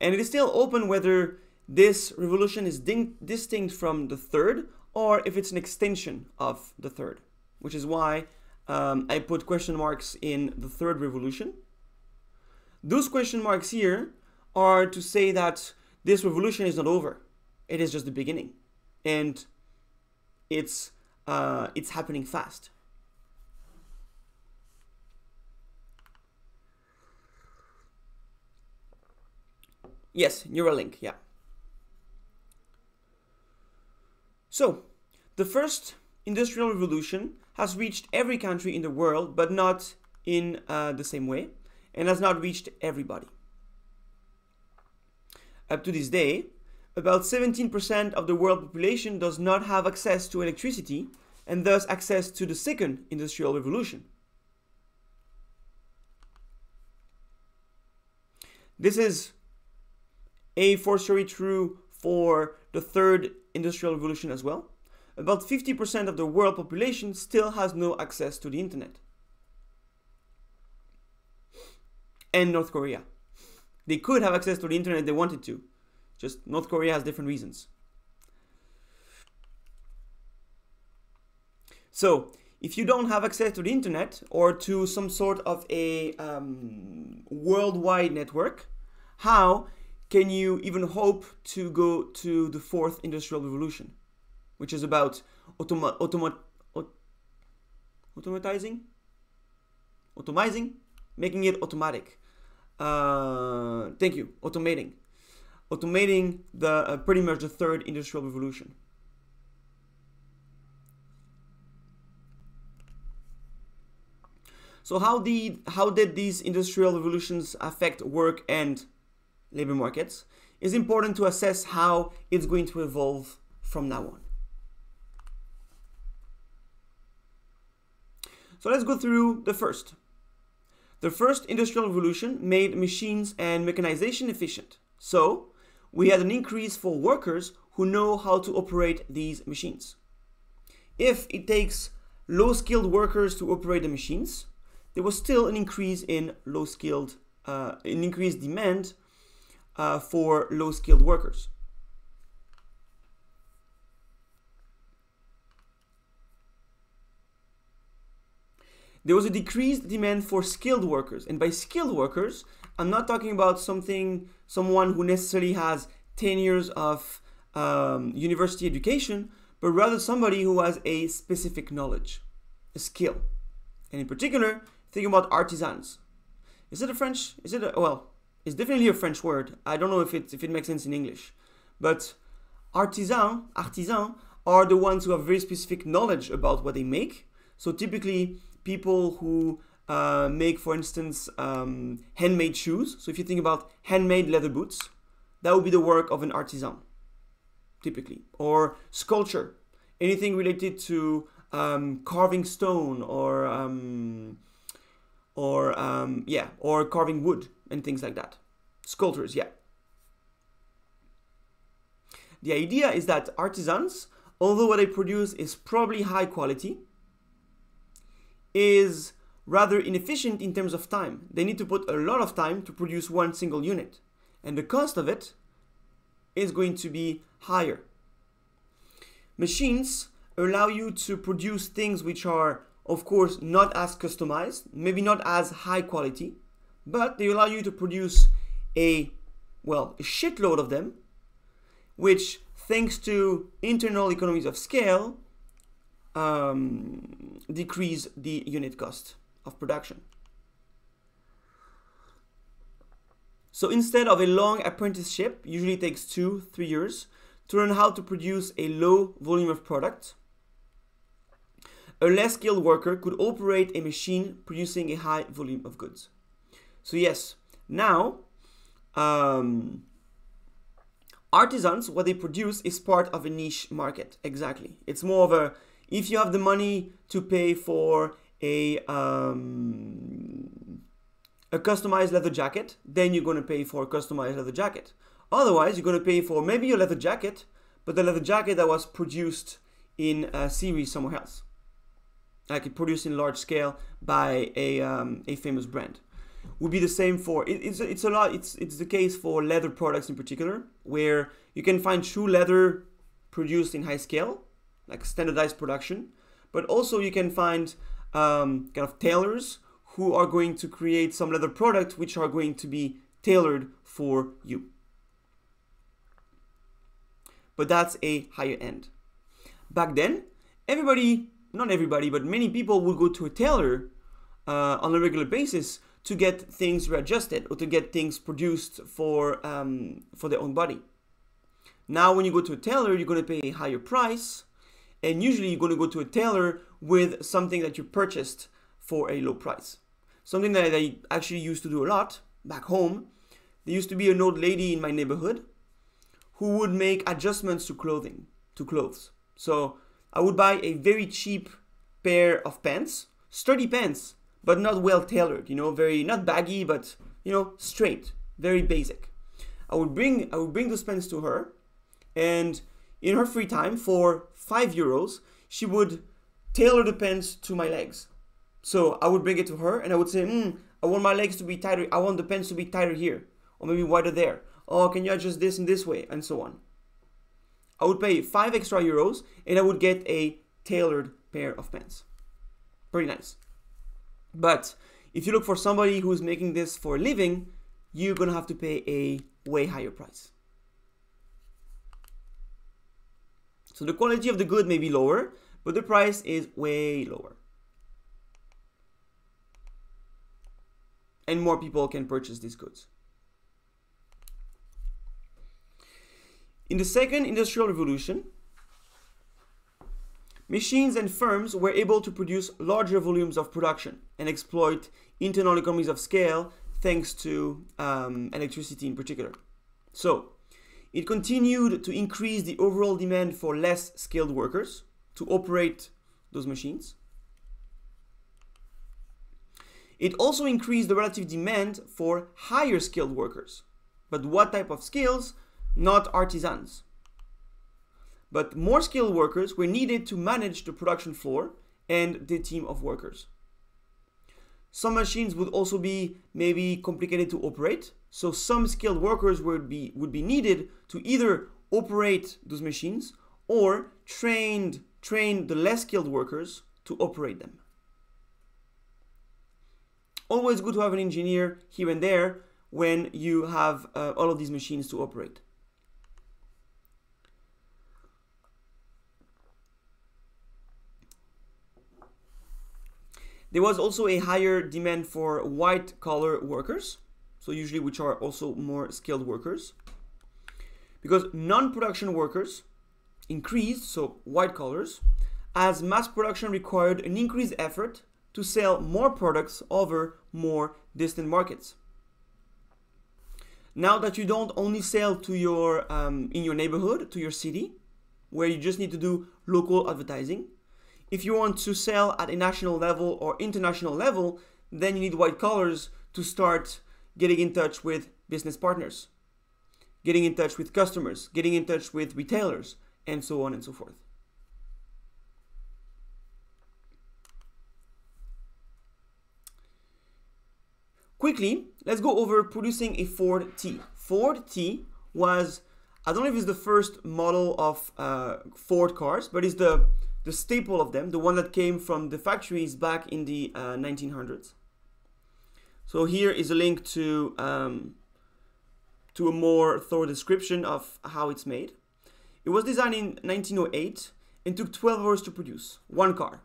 And it is still open whether this revolution is distinct from the third or if it's an extension of the third, which is why um, I put question marks in the third revolution. Those question marks here are to say that this revolution is not over. It is just the beginning. And it's, uh, it's happening fast. Yes, Neuralink, yeah. So, the first industrial revolution has reached every country in the world, but not in uh, the same way, and has not reached everybody. Up to this day, about 17% of the world population does not have access to electricity and thus access to the second industrial revolution. This is a fortiori true for the third industrial revolution as well. About 50% of the world population still has no access to the internet. And North Korea. They could have access to the internet if they wanted to. Just North Korea has different reasons. So, if you don't have access to the internet or to some sort of a um, worldwide network, how can you even hope to go to the fourth industrial revolution, which is about automa- automa- automatizing, automizing, making it automatic. Uh, thank you, automating, automating the uh, pretty much the third industrial revolution. So how did how did these industrial revolutions affect work and labor markets, It's important to assess how it's going to evolve from now on. So let's go through the first. The first industrial revolution made machines and mechanization efficient. So we had an increase for workers who know how to operate these machines. If it takes low skilled workers to operate the machines, there was still an increase in low skilled, uh, an increased demand uh, for low skilled workers. There was a decreased demand for skilled workers. And by skilled workers, I'm not talking about something, someone who necessarily has 10 years of um, university education, but rather somebody who has a specific knowledge, a skill. And in particular, think about artisans. Is it a French? Is it a, well, it's definitely a French word. I don't know if it if it makes sense in English, but artisan artisan are the ones who have very specific knowledge about what they make. So typically, people who uh, make, for instance, um, handmade shoes. So if you think about handmade leather boots, that would be the work of an artisan, typically, or sculpture, anything related to um, carving stone or um, or um, yeah, or carving wood and things like that. Sculptors, yeah. The idea is that artisans, although what they produce is probably high quality, is rather inefficient in terms of time. They need to put a lot of time to produce one single unit. And the cost of it is going to be higher. Machines allow you to produce things which are, of course, not as customized, maybe not as high quality, but they allow you to produce a, well, a shitload of them, which thanks to internal economies of scale, um, decrease the unit cost of production. So instead of a long apprenticeship, usually takes two, three years, to learn how to produce a low volume of product, a less skilled worker could operate a machine producing a high volume of goods. So yes, now um, artisans, what they produce is part of a niche market. Exactly. It's more of a if you have the money to pay for a um, a customized leather jacket, then you're going to pay for a customized leather jacket. Otherwise, you're going to pay for maybe a leather jacket, but the leather jacket that was produced in a series somewhere else, like produced in large scale by a um, a famous brand. Would be the same for it, it's it's a lot. It's it's the case for leather products in particular, where you can find true leather produced in high scale, like standardized production, but also you can find um, kind of tailors who are going to create some leather product which are going to be tailored for you. But that's a higher end. Back then, everybody, not everybody, but many people would go to a tailor uh, on a regular basis to get things readjusted or to get things produced for um, for their own body. Now, when you go to a tailor, you're going to pay a higher price, and usually you're going to go to a tailor with something that you purchased for a low price. Something that I actually used to do a lot back home. There used to be an old lady in my neighborhood who would make adjustments to clothing, to clothes. So I would buy a very cheap pair of pants, sturdy pants, but not well tailored, you know, very not baggy, but you know, straight, very basic. I would bring I would bring those pants to her, and in her free time for five euros, she would tailor the pants to my legs. So I would bring it to her and I would say, mm, I want my legs to be tighter. I want the pants to be tighter here, or maybe wider there. Oh, can you adjust this in this way, and so on. I would pay five extra euros and I would get a tailored pair of pants. Pretty nice. But if you look for somebody who's making this for a living, you're gonna have to pay a way higher price. So the quality of the good may be lower, but the price is way lower. And more people can purchase these goods. In the second industrial revolution, machines and firms were able to produce larger volumes of production and exploit internal economies of scale thanks to um, electricity in particular. So, it continued to increase the overall demand for less skilled workers to operate those machines. It also increased the relative demand for higher skilled workers. But what type of skills? Not artisans but more skilled workers were needed to manage the production floor and the team of workers. Some machines would also be maybe complicated to operate, so some skilled workers would be, would be needed to either operate those machines or trained, train the less skilled workers to operate them. Always good to have an engineer here and there when you have uh, all of these machines to operate. There was also a higher demand for white collar workers, so usually which are also more skilled workers. Because non-production workers increased, so white collars, as mass production required an increased effort to sell more products over more distant markets. Now that you don't only sell to your um, in your neighborhood, to your city, where you just need to do local advertising, if you want to sell at a national level or international level, then you need white collars to start getting in touch with business partners, getting in touch with customers, getting in touch with retailers, and so on and so forth. Quickly, let's go over producing a Ford T. Ford T was, I don't know if it's the first model of uh, Ford cars, but it's the the staple of them, the one that came from the factories back in the uh, 1900s. So here is a link to um, to a more thorough description of how it's made. It was designed in 1908 and took 12 hours to produce one car.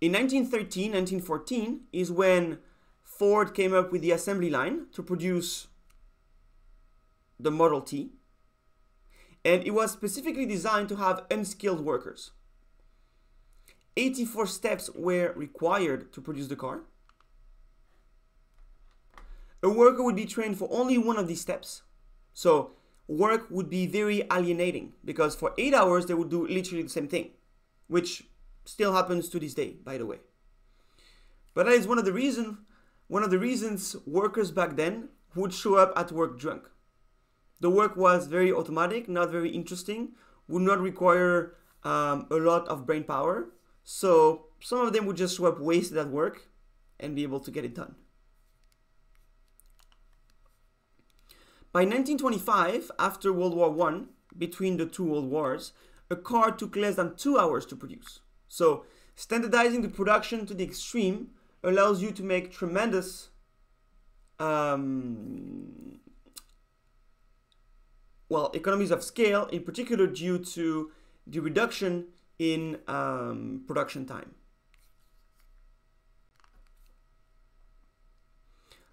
In 1913, 1914 is when Ford came up with the assembly line to produce the Model T. And it was specifically designed to have unskilled workers. 84 steps were required to produce the car. A worker would be trained for only one of these steps. So work would be very alienating because for eight hours they would do literally the same thing, which still happens to this day, by the way. But that is one of the reason, one of the reasons workers back then would show up at work drunk. The work was very automatic, not very interesting, would not require um, a lot of brain power. So some of them would just show up wasted at work and be able to get it done. By 1925, after World War I, between the two world wars, a car took less than two hours to produce. So standardizing the production to the extreme allows you to make tremendous um, well economies of scale in particular due to the reduction in um, production time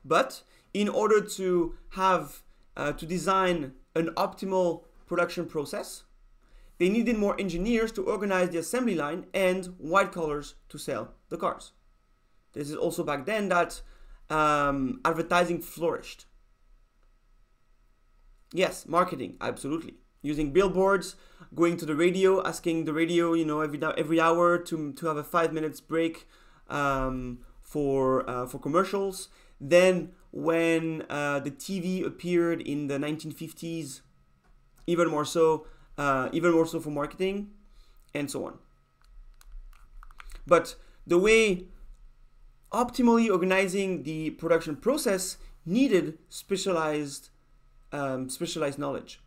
but in order to have uh, to design an optimal production process they needed more engineers to organize the assembly line and white collars to sell the cars this is also back then that um, advertising flourished. Yes, marketing, absolutely. Using billboards, going to the radio, asking the radio, you know, every every hour to, to have a five minutes break um, for uh, for commercials. Then when uh, the TV appeared in the 1950s, even more so, uh, even more so for marketing, and so on. But the way optimally organizing the production process needed specialized um, specialized knowledge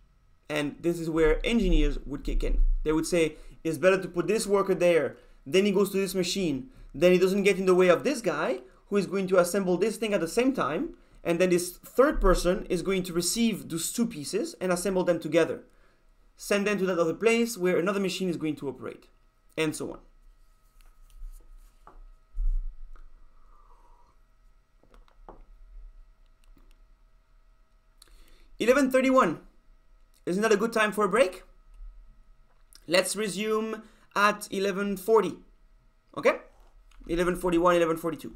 and this is where engineers would kick in. They would say it's better to put this worker there then he goes to this machine then he doesn't get in the way of this guy who is going to assemble this thing at the same time and then this third person is going to receive those two pieces and assemble them together. Send them to that other place where another machine is going to operate and so on. 11.31. Isn't that a good time for a break? Let's resume at 11.40. Okay? 11.41, 11.42.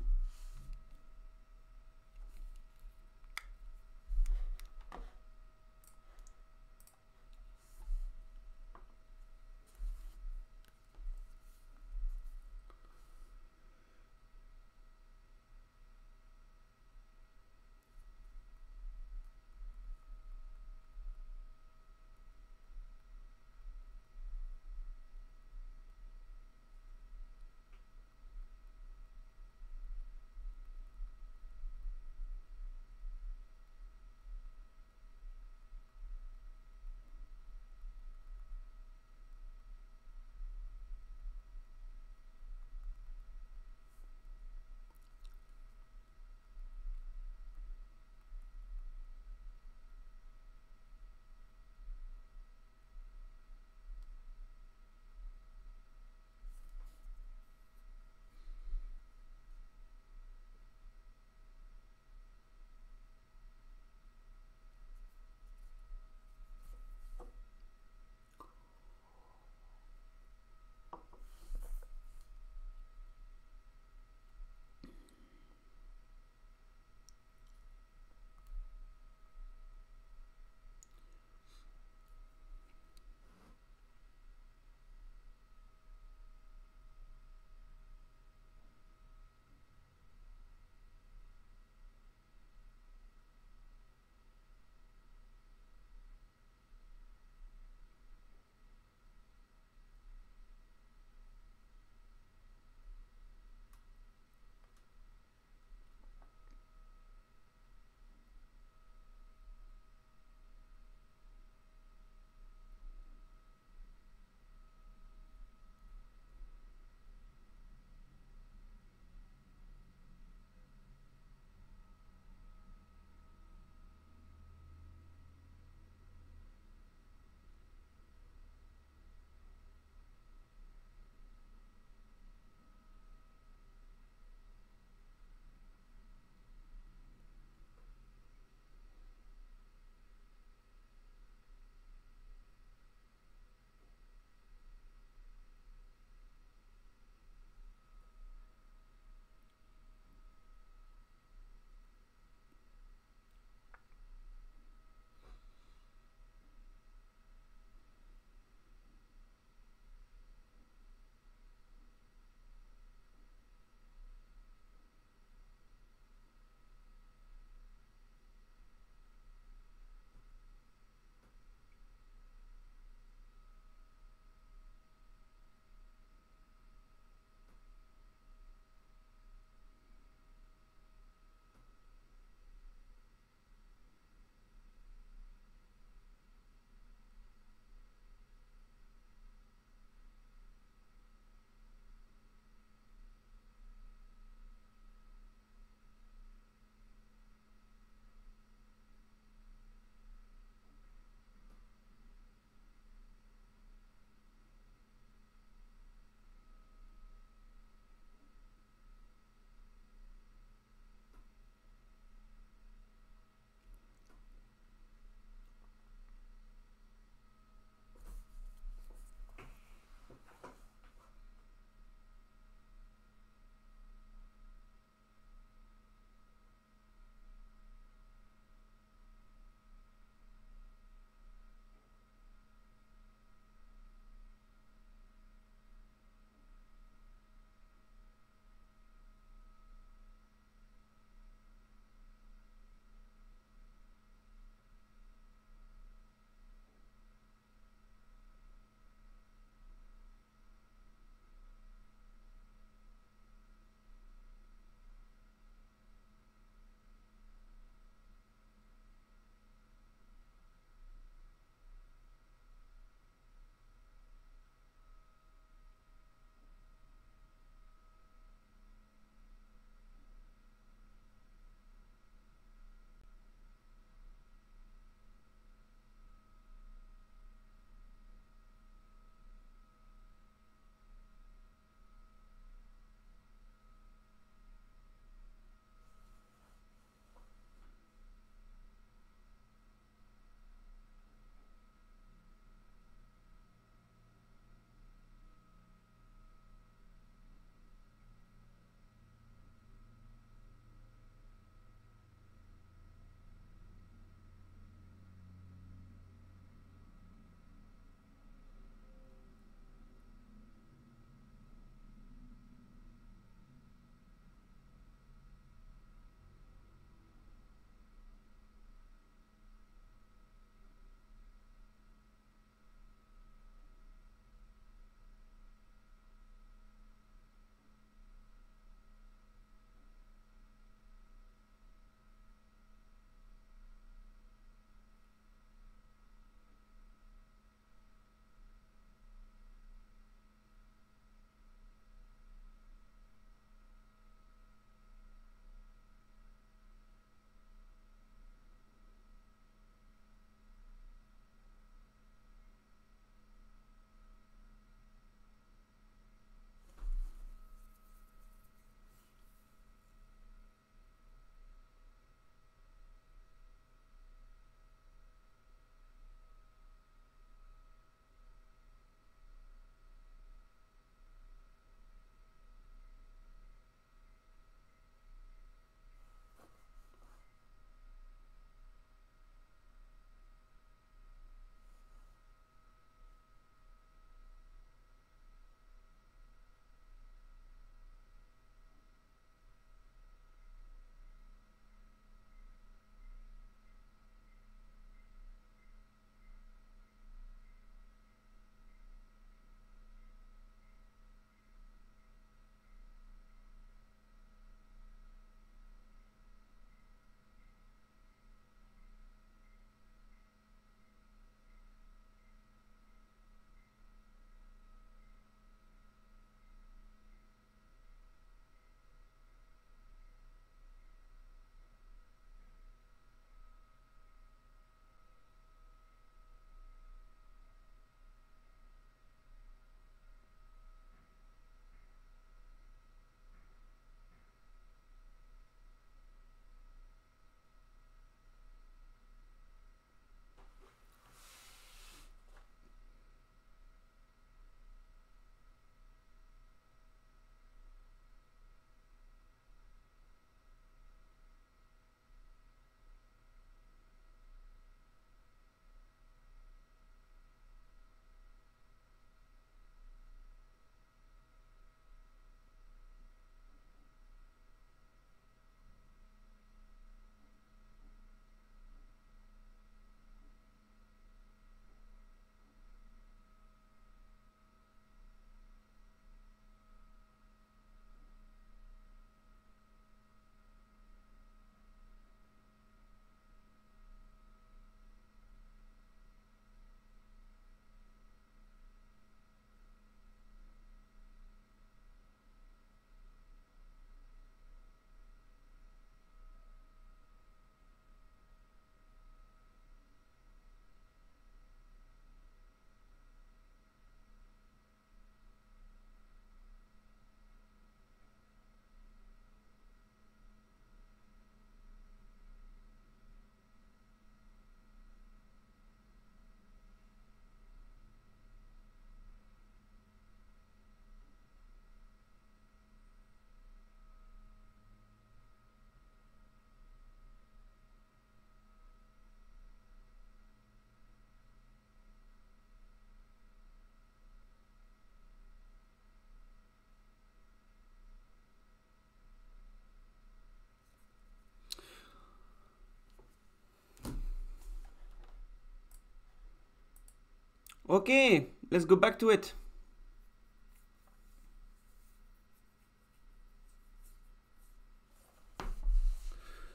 Okay, let's go back to it.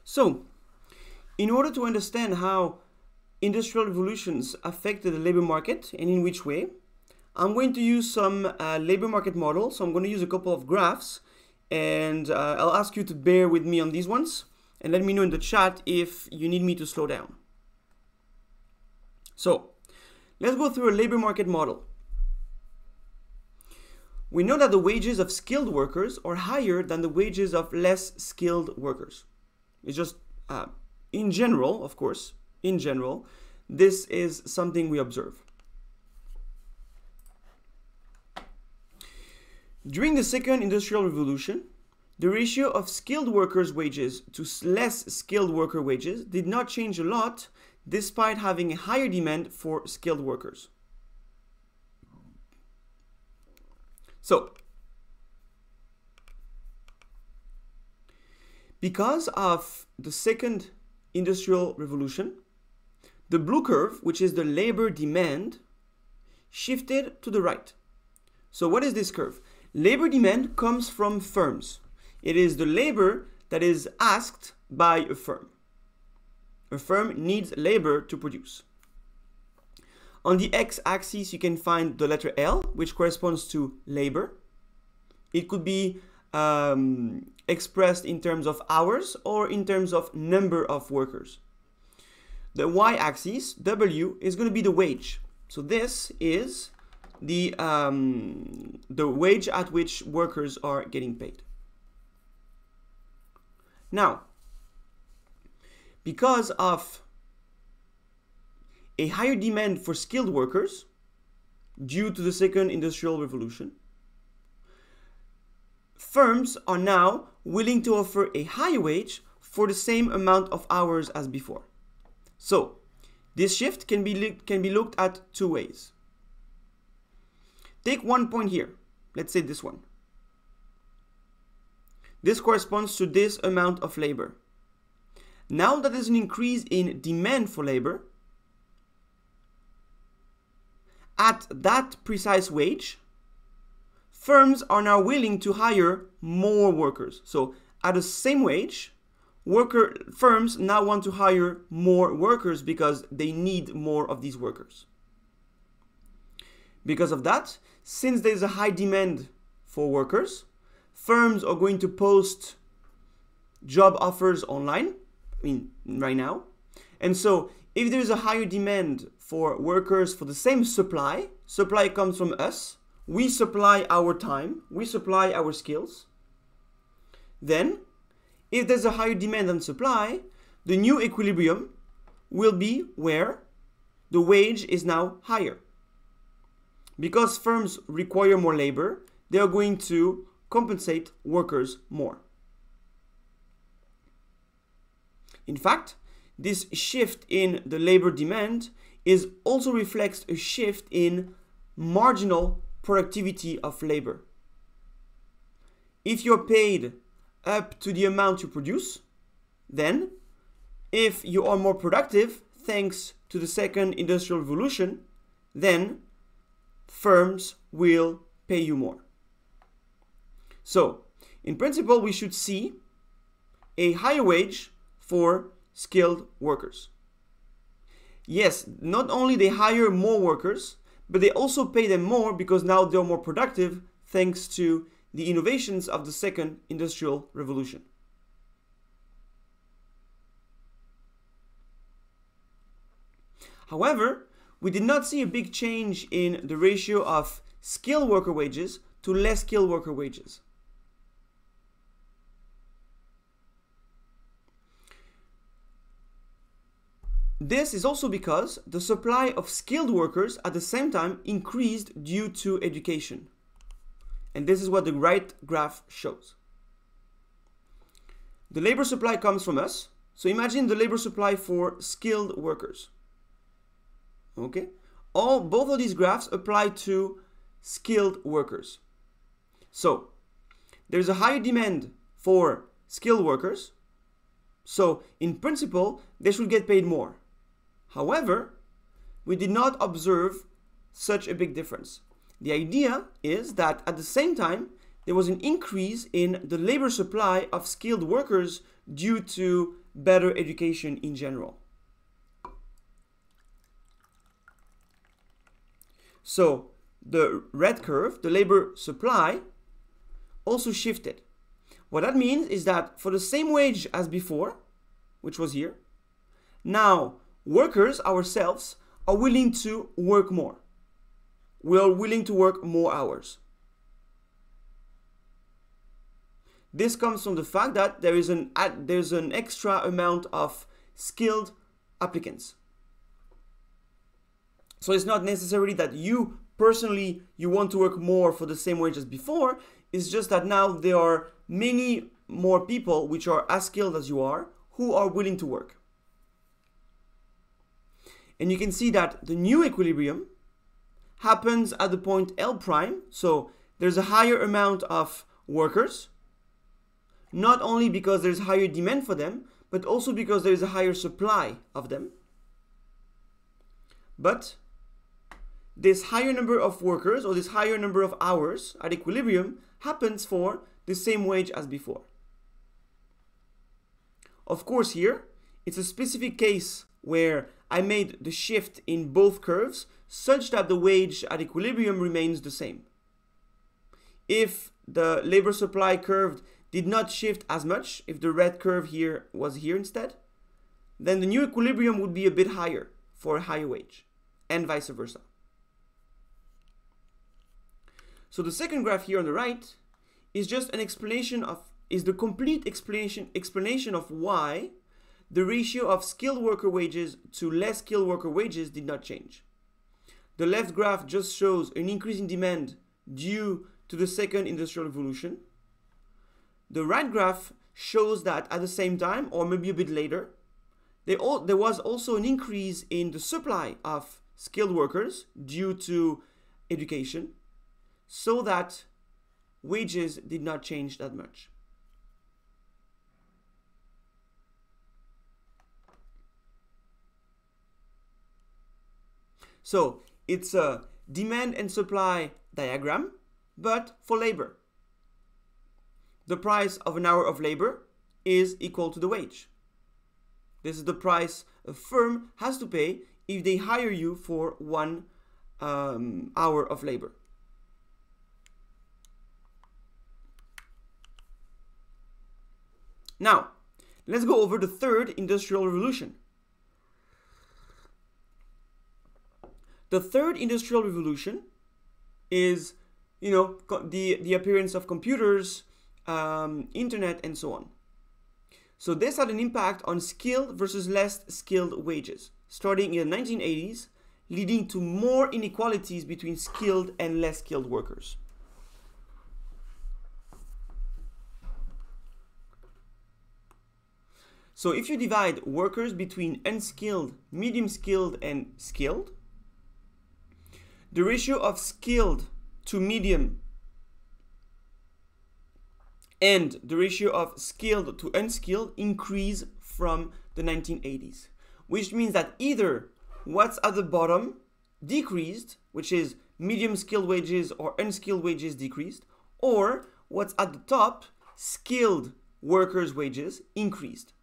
So, in order to understand how industrial revolutions affected the labor market and in which way, I'm going to use some uh, labor market models. So I'm going to use a couple of graphs and uh, I'll ask you to bear with me on these ones and let me know in the chat if you need me to slow down. So let's go through a labor market model. We know that the wages of skilled workers are higher than the wages of less skilled workers. It's just uh, in general, of course, in general, this is something we observe. During the second industrial revolution, the ratio of skilled workers' wages to less skilled worker wages did not change a lot despite having a higher demand for skilled workers. So, because of the second industrial revolution, the blue curve, which is the labor demand, shifted to the right. So what is this curve? Labor demand comes from firms. It is the labor that is asked by a firm. A firm needs labor to produce. On the x-axis, you can find the letter L, which corresponds to labor. It could be um, expressed in terms of hours or in terms of number of workers. The y-axis, W, is going to be the wage. So this is the um, the wage at which workers are getting paid. Now, because of a higher demand for skilled workers due to the second industrial revolution, firms are now willing to offer a higher wage for the same amount of hours as before. So, this shift can be, can be looked at two ways. Take one point here. Let's say this one. This corresponds to this amount of labor. Now that there's an increase in demand for labor, at that precise wage, firms are now willing to hire more workers. So at the same wage, worker firms now want to hire more workers because they need more of these workers. Because of that, since there's a high demand for workers, firms are going to post job offers online, mean, right now. And so, if there's a higher demand for workers for the same supply, supply comes from us, we supply our time, we supply our skills. Then, if there's a higher demand than supply, the new equilibrium will be where the wage is now higher because firms require more labor, they are going to compensate workers more. In fact, this shift in the labor demand is also reflects a shift in marginal productivity of labor. If you're paid up to the amount you produce, then if you are more productive thanks to the second industrial revolution, then firms will pay you more. So, in principle, we should see a higher wage for skilled workers. Yes, not only they hire more workers, but they also pay them more because now they're more productive thanks to the innovations of the second industrial revolution. However, we did not see a big change in the ratio of skilled worker wages to less skilled worker wages. This is also because the supply of skilled workers at the same time increased due to education. And this is what the right graph shows. The labor supply comes from us. So imagine the labor supply for skilled workers okay all both of these graphs apply to skilled workers so there's a higher demand for skilled workers so in principle they should get paid more however we did not observe such a big difference? The idea is that at the same time, there was an increase in the labor supply of skilled workers due to better education in general. So the red curve, the labor supply, also shifted. What that means is that for the same wage as before, which was here, now workers ourselves are willing to work more. We are willing to work more hours. This comes from the fact that there is an there's an extra amount of skilled applicants. So it's not necessarily that you personally you want to work more for the same wage as before. It's just that now there are many more people which are as skilled as you are who are willing to work. And you can see that the new equilibrium happens at the point L prime. So there's a higher amount of workers, not only because there's higher demand for them, but also because there is a higher supply of them. But this higher number of workers or this higher number of hours at equilibrium happens for the same wage as before. Of course here, it's a specific case where I made the shift in both curves such that the wage at equilibrium remains the same. If the labor supply curve did not shift as much, if the red curve here was here instead, then the new equilibrium would be a bit higher for a higher wage, and vice versa. So the second graph here on the right is just an explanation of, is the complete explanation, explanation of why the ratio of skilled worker wages to less skilled worker wages did not change. The left graph just shows an increase in demand due to the second industrial revolution. The right graph shows that at the same time, or maybe a bit later, all, there was also an increase in the supply of skilled workers due to education, so that wages did not change that much. So it's a demand and supply diagram, but for labor. The price of an hour of labor is equal to the wage. This is the price a firm has to pay if they hire you for one um, hour of labor. Now, let's go over the third industrial revolution. The third industrial revolution is, you know, the, the appearance of computers, um, internet, and so on. So this had an impact on skilled versus less skilled wages, starting in the 1980s, leading to more inequalities between skilled and less skilled workers. So if you divide workers between unskilled, medium skilled, and skilled, the ratio of skilled to medium and the ratio of skilled to unskilled increase from the 1980s, which means that either what's at the bottom decreased, which is medium skilled wages or unskilled wages decreased, or what's at the top, skilled workers' wages increased.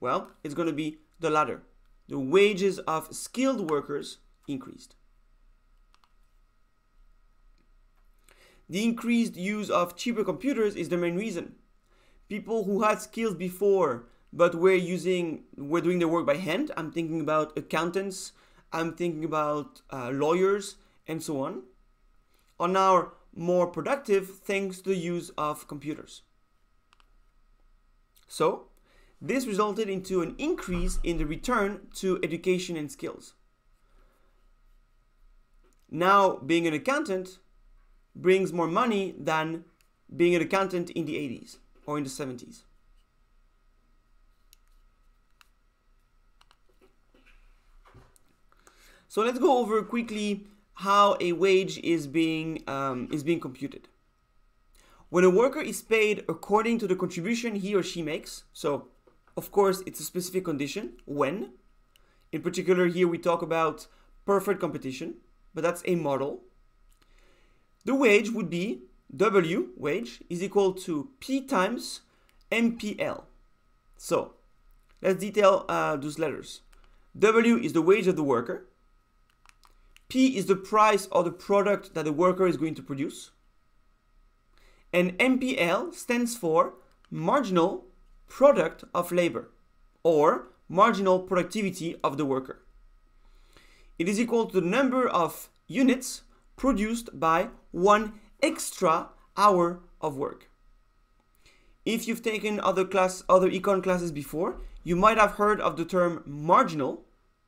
Well, it's going to be the latter. The wages of skilled workers increased. The increased use of cheaper computers is the main reason. People who had skills before but were using were doing their work by hand. I'm thinking about accountants, I'm thinking about uh, lawyers and so on. Are now more productive thanks to the use of computers. So, this resulted into an increase in the return to education and skills. Now, being an accountant brings more money than being an accountant in the 80s or in the 70s. So let's go over quickly how a wage is being um, is being computed. When a worker is paid according to the contribution he or she makes, so of course it's a specific condition when. In particular, here we talk about perfect competition, but that's a model. The wage would be W, wage, is equal to P times MPL. So let's detail uh, those letters. W is the wage of the worker. P is the price or the product that the worker is going to produce. And MPL stands for marginal product of labor or marginal productivity of the worker. It is equal to the number of units produced by one extra hour of work. If you've taken other class other econ classes before, you might have heard of the term marginal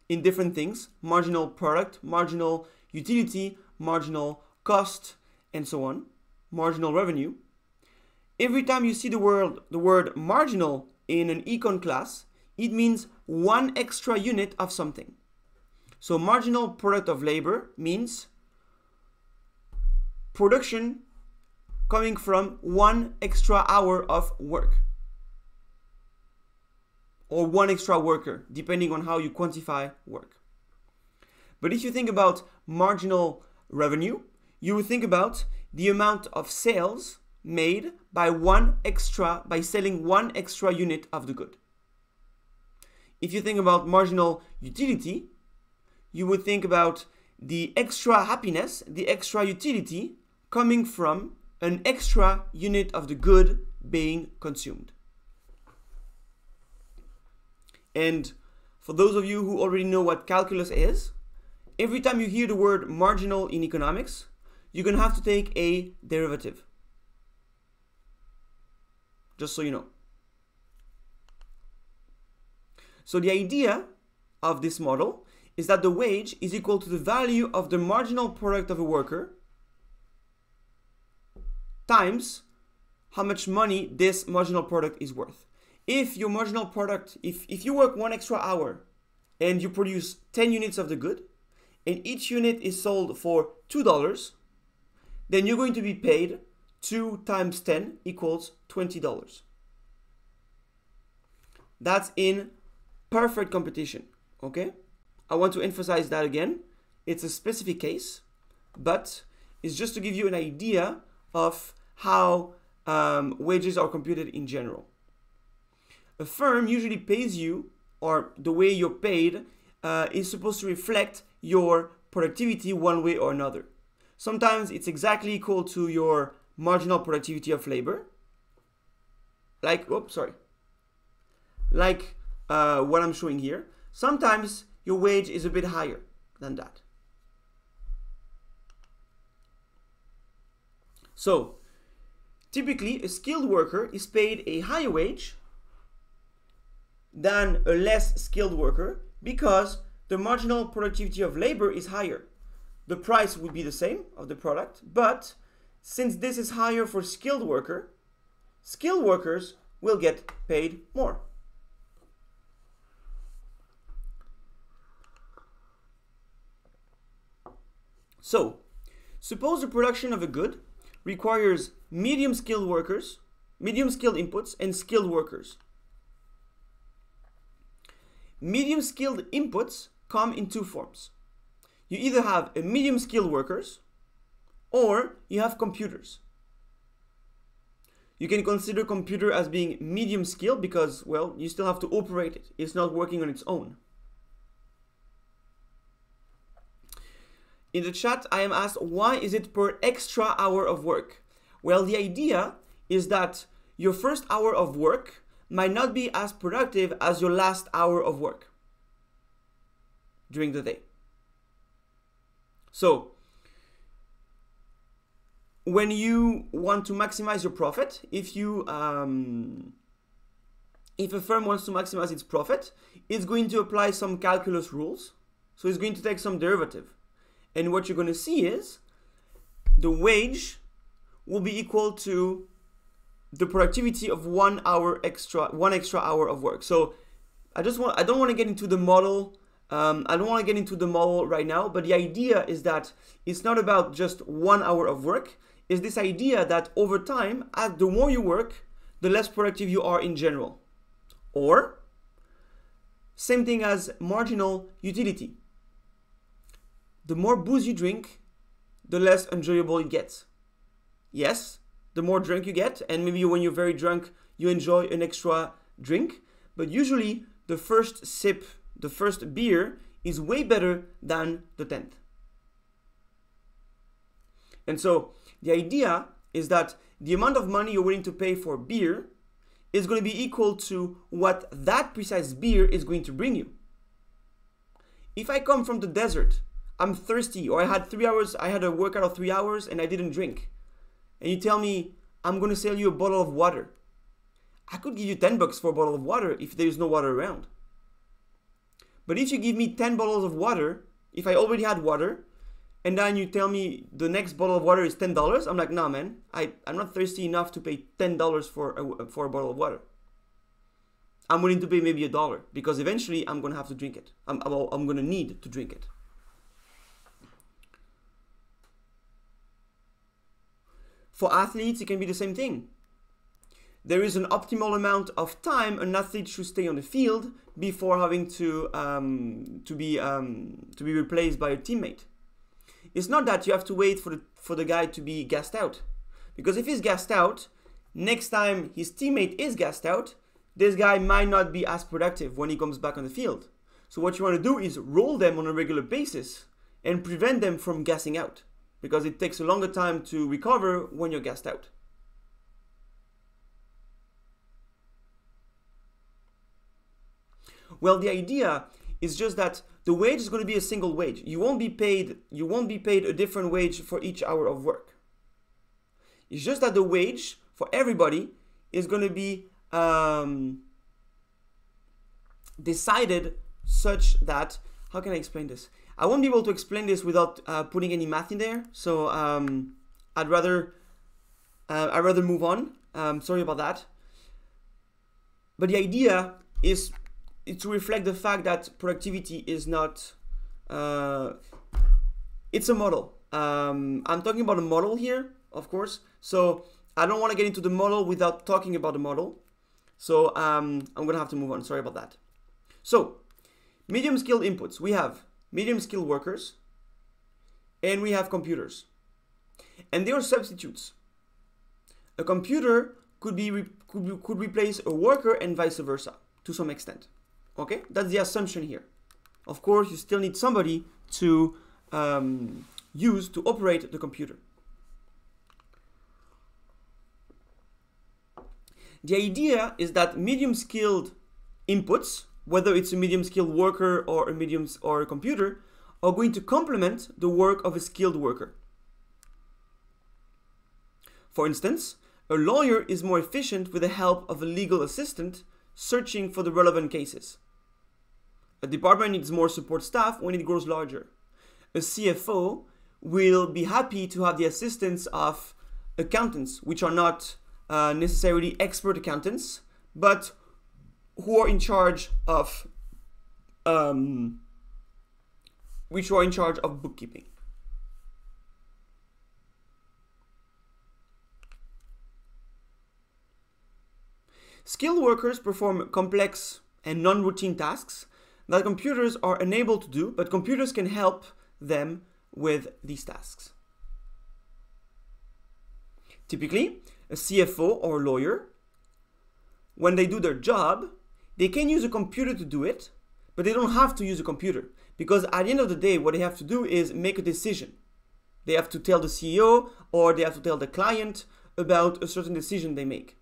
in different things, marginal product, marginal utility, marginal cost, and so on, marginal revenue. Every time you see the word the word marginal in an econ class, it means one extra unit of something. So marginal product of labor means production coming from one extra hour of work or one extra worker, depending on how you quantify work. But if you think about marginal revenue, you would think about the amount of sales made by one extra by selling one extra unit of the good. If you think about marginal utility, you would think about the extra happiness, the extra utility coming from an extra unit of the good being consumed. And for those of you who already know what calculus is, every time you hear the word marginal in economics, you're going to have to take a derivative. Just so you know. So the idea of this model is that the wage is equal to the value of the marginal product of a worker times how much money this marginal product is worth. If your marginal product, if, if you work one extra hour and you produce 10 units of the good, and each unit is sold for $2, then you're going to be paid 2 times 10 equals $20. That's in perfect competition, okay? I want to emphasize that again. It's a specific case, but it's just to give you an idea of how um, wages are computed in general. A firm usually pays you, or the way you're paid uh, is supposed to reflect your productivity one way or another. Sometimes it's exactly equal to your marginal productivity of labor. Like, oops, sorry. Like uh, what I'm showing here. Sometimes your wage is a bit higher than that. So, Typically, a skilled worker is paid a higher wage than a less skilled worker because the marginal productivity of labor is higher. The price would be the same of the product, but since this is higher for skilled worker, skilled workers will get paid more. So, suppose the production of a good requires medium skilled workers, medium skilled inputs, and skilled workers. Medium skilled inputs come in two forms. You either have a medium skilled workers or you have computers. You can consider computer as being medium skilled because, well, you still have to operate it. It's not working on its own. In the chat, I am asked, why is it per extra hour of work? Well, the idea is that your first hour of work might not be as productive as your last hour of work during the day. So, when you want to maximize your profit, if you um, if a firm wants to maximize its profit, it's going to apply some calculus rules. So it's going to take some derivative. And what you're going to see is the wage will be equal to the productivity of one hour extra, one extra hour of work. So I just want, I don't want to get into the model. Um, I don't want to get into the model right now, but the idea is that it's not about just one hour of work. Is this idea that over time, as the more you work, the less productive you are in general. Or same thing as marginal utility. The more booze you drink, the less enjoyable it gets. Yes, the more drunk you get, and maybe when you're very drunk, you enjoy an extra drink, but usually the first sip, the first beer, is way better than the 10th. And so the idea is that the amount of money you're willing to pay for beer is going to be equal to what that precise beer is going to bring you. If I come from the desert, I'm thirsty, or I had three hours, I had a workout of three hours and I didn't drink, and you tell me I'm going to sell you a bottle of water, I could give you 10 bucks for a bottle of water if there's no water around. But if you give me 10 bottles of water, if I already had water, and then you tell me the next bottle of water is ten dollars, I'm like, nah, man, I I'm not thirsty enough to pay ten dollars for a, for a bottle of water. I'm willing to pay maybe a dollar because eventually I'm gonna have to drink it. I'm I'm, I'm gonna need to drink it. For athletes, it can be the same thing. There is an optimal amount of time an athlete should stay on the field before having to um, to be um, to be replaced by a teammate. It's not that you have to wait for the, for the guy to be gassed out. Because if he's gassed out, next time his teammate is gassed out, this guy might not be as productive when he comes back on the field. So what you want to do is roll them on a regular basis and prevent them from gassing out because it takes a longer time to recover when you're gassed out. Well, the idea is just that the wage is going to be a single wage. You won't be paid you won't be paid a different wage for each hour of work. It's just that the wage for everybody is going to be um, decided such that how can I explain this? I won't be able to explain this without uh, putting any math in there. So um, I'd rather uh, I'd rather move on. Um, sorry about that. But the idea is to reflect the fact that productivity is not uh, it's a model um, i'm talking about a model here of course so i don't want to get into the model without talking about the model so um, i'm gonna have to move on sorry about that so medium skilled inputs we have medium skilled workers and we have computers and they are substitutes a computer could be, could, be, could replace a worker and vice versa to some extent Okay, that's the assumption here. Of course, you still need somebody to um, use to operate the computer. The idea is that medium skilled inputs, whether it's a medium skilled worker or a medium or a computer, are going to complement the work of a skilled worker. For instance, a lawyer is more efficient with the help of a legal assistant searching for the relevant cases. A department needs more support staff when it grows larger. A CFO will be happy to have the assistance of accountants, which are not uh, necessarily expert accountants, but who are in charge of um, which are in charge of bookkeeping. Skilled workers perform complex and non-routine tasks that computers are unable to do, but computers can help them with these tasks. Typically, a CFO or a lawyer, when they do their job, they can use a computer to do it, but they don't have to use a computer because at the end of the day, what they have to do is make a decision. They have to tell the CEO or they have to tell the client about a certain decision they make.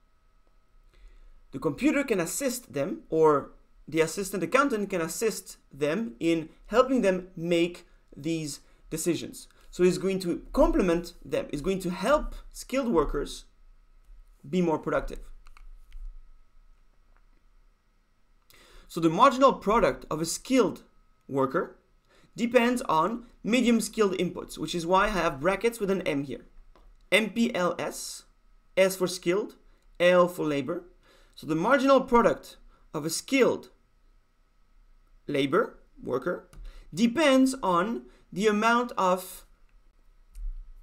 The computer can assist them or the assistant accountant can assist them in helping them make these decisions. So it's going to complement them, it's going to help skilled workers be more productive. So the marginal product of a skilled worker depends on medium skilled inputs, which is why I have brackets with an M here. MPLS, S for skilled, L for labor. So the marginal product of a skilled labor, worker, depends on the amount of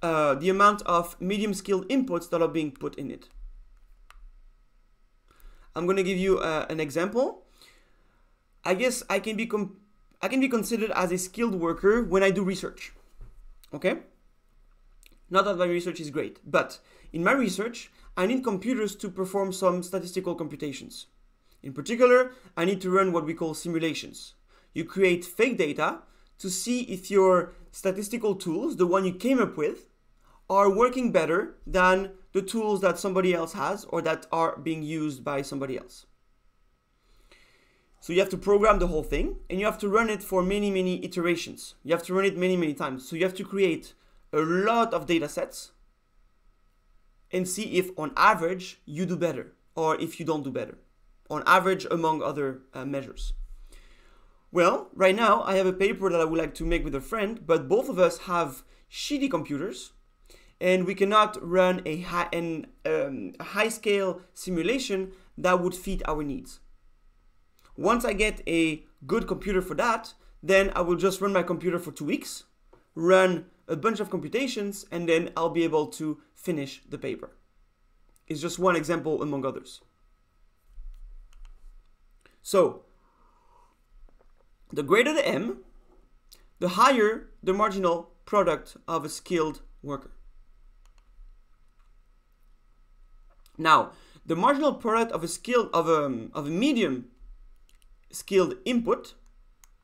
uh, the amount of medium skilled inputs that are being put in it. I'm going to give you uh, an example. I guess I can be I can be considered as a skilled worker when I do research. Okay? Not that my research is great, but in my research, I need computers to perform some statistical computations. In particular, I need to run what we call simulations. You create fake data to see if your statistical tools, the one you came up with, are working better than the tools that somebody else has or that are being used by somebody else. So you have to program the whole thing and you have to run it for many, many iterations. You have to run it many, many times. So you have to create a lot of data sets and see if on average you do better or if you don't do better. On average among other uh, measures. Well, right now I have a paper that I would like to make with a friend, but both of us have shitty computers and we cannot run a high, an, um, high scale simulation that would fit our needs. Once I get a good computer for that, then I will just run my computer for two weeks, run a bunch of computations, and then I'll be able to finish the paper. It's just one example among others. So, the greater the M, the higher the marginal product of a skilled worker. Now, the marginal product of a skill of a, of a medium skilled input,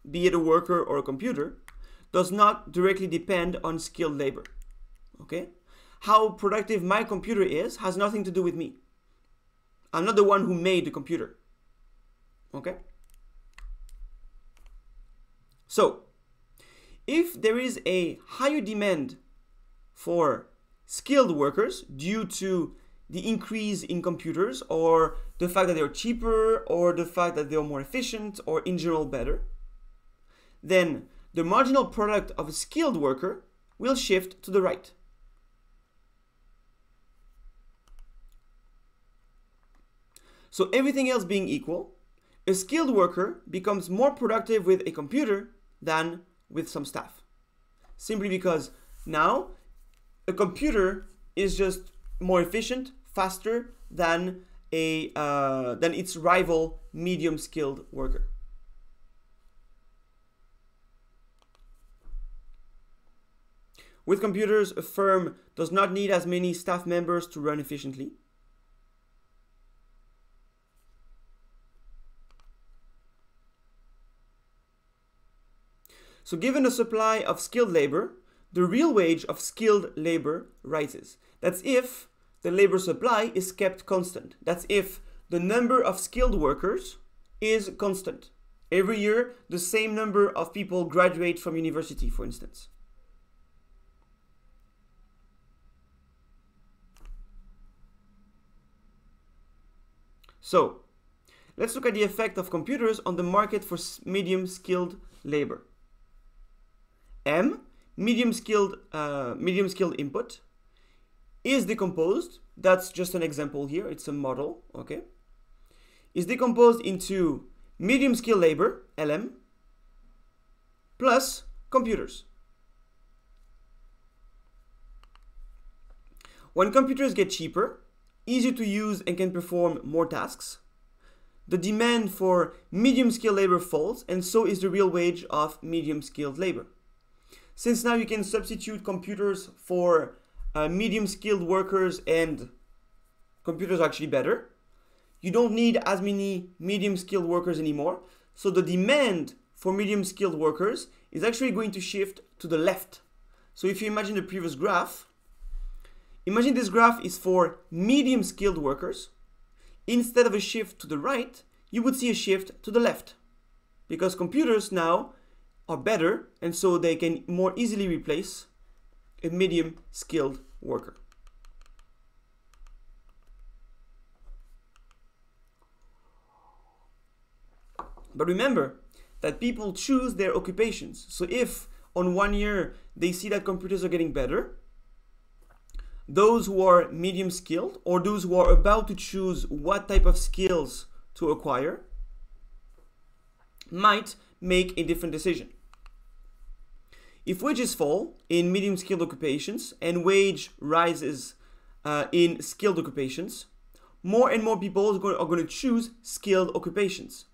be it a worker or a computer, does not directly depend on skilled labor. Okay? How productive my computer is has nothing to do with me. I'm not the one who made the computer. Okay? So, if there is a higher demand for skilled workers due to the increase in computers or the fact that they're cheaper or the fact that they're more efficient or in general better, then the marginal product of a skilled worker will shift to the right. So everything else being equal, a skilled worker becomes more productive with a computer than with some staff. Simply because now a computer is just more efficient, faster than a uh, than its rival medium skilled worker. With computers, a firm does not need as many staff members to run efficiently. So given a supply of skilled labor, the real wage of skilled labor rises. That's if the labor supply is kept constant. That's if the number of skilled workers is constant. Every year, the same number of people graduate from university, for instance. So, let's look at the effect of computers on the market for medium skilled labor. M, medium skilled, uh, medium skilled input, is decomposed, that's just an example here, it's a model, okay, is decomposed into medium skill labor, LM, plus computers. When computers get cheaper, easier to use and can perform more tasks, the demand for medium skilled labor falls and so is the real wage of medium skilled labor. Since now you can substitute computers for uh, medium skilled workers and computers are actually better. You don't need as many medium skilled workers anymore. So the demand for medium skilled workers is actually going to shift to the left. So if you imagine the previous graph, imagine this graph is for medium skilled workers. Instead of a shift to the right, you would see a shift to the left because computers now are better and so they can more easily replace a medium skilled worker. But remember that people choose their occupations. So if on one year they see that computers are getting better, those who are medium skilled or those who are about to choose what type of skills to acquire might make a different decision. If wages fall in medium skilled occupations and wage rises uh, in skilled occupations, more and more people are going to choose skilled occupations.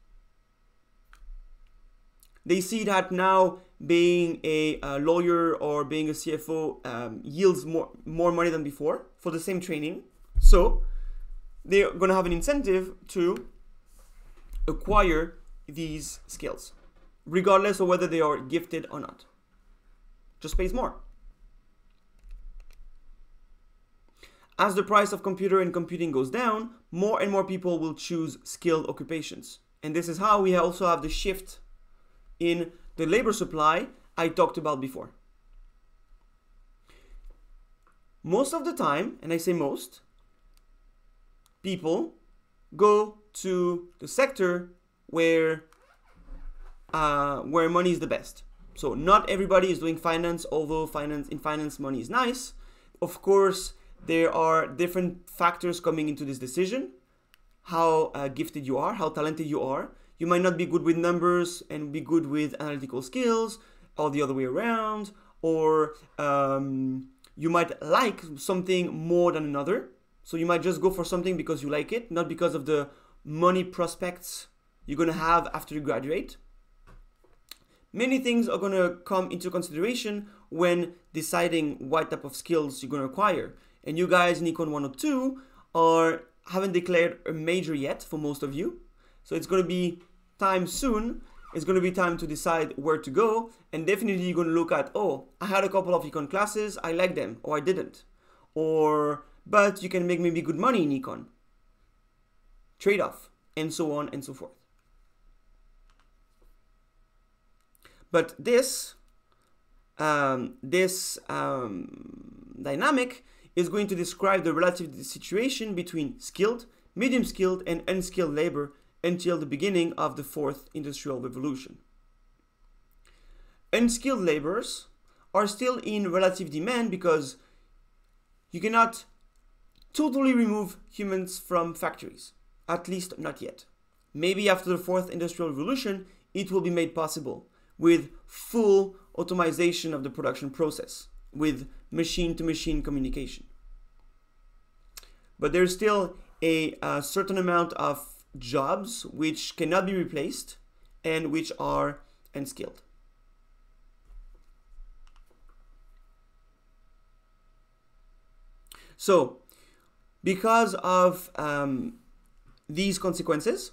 They see that now being a, a lawyer or being a CFO um, yields more, more money than before for the same training. So they're going to have an incentive to acquire these skills, regardless of whether they are gifted or not. Just pays more. As the price of computer and computing goes down, more and more people will choose skilled occupations. And this is how we also have the shift in the labor supply I talked about before. Most of the time, and I say most, people go to the sector where uh, where money is the best. So not everybody is doing finance, although finance in finance money is nice. Of course, there are different factors coming into this decision. How uh, gifted you are, how talented you are. You might not be good with numbers and be good with analytical skills, or the other way around, or um, you might like something more than another. So you might just go for something because you like it, not because of the money prospects you're going to have after you graduate. Many things are going to come into consideration when deciding what type of skills you're going to acquire. And you guys in Econ 102 are haven't declared a major yet for most of you. So it's going to be time soon. It's going to be time to decide where to go. And definitely you're going to look at, oh, I had a couple of econ classes, I like them, or I didn't. Or, but you can make maybe good money in econ. Trade off, and so on and so forth. But this, um, this um, dynamic is going to describe the relative situation between skilled, medium skilled, and unskilled labor until the beginning of the fourth industrial revolution. Unskilled laborers are still in relative demand because you cannot totally remove humans from factories, at least not yet. Maybe after the fourth industrial revolution, it will be made possible with full automation of the production process, with machine to machine communication. But there's still a, a, certain amount of jobs which cannot be replaced and which are unskilled. So, because of um, these consequences,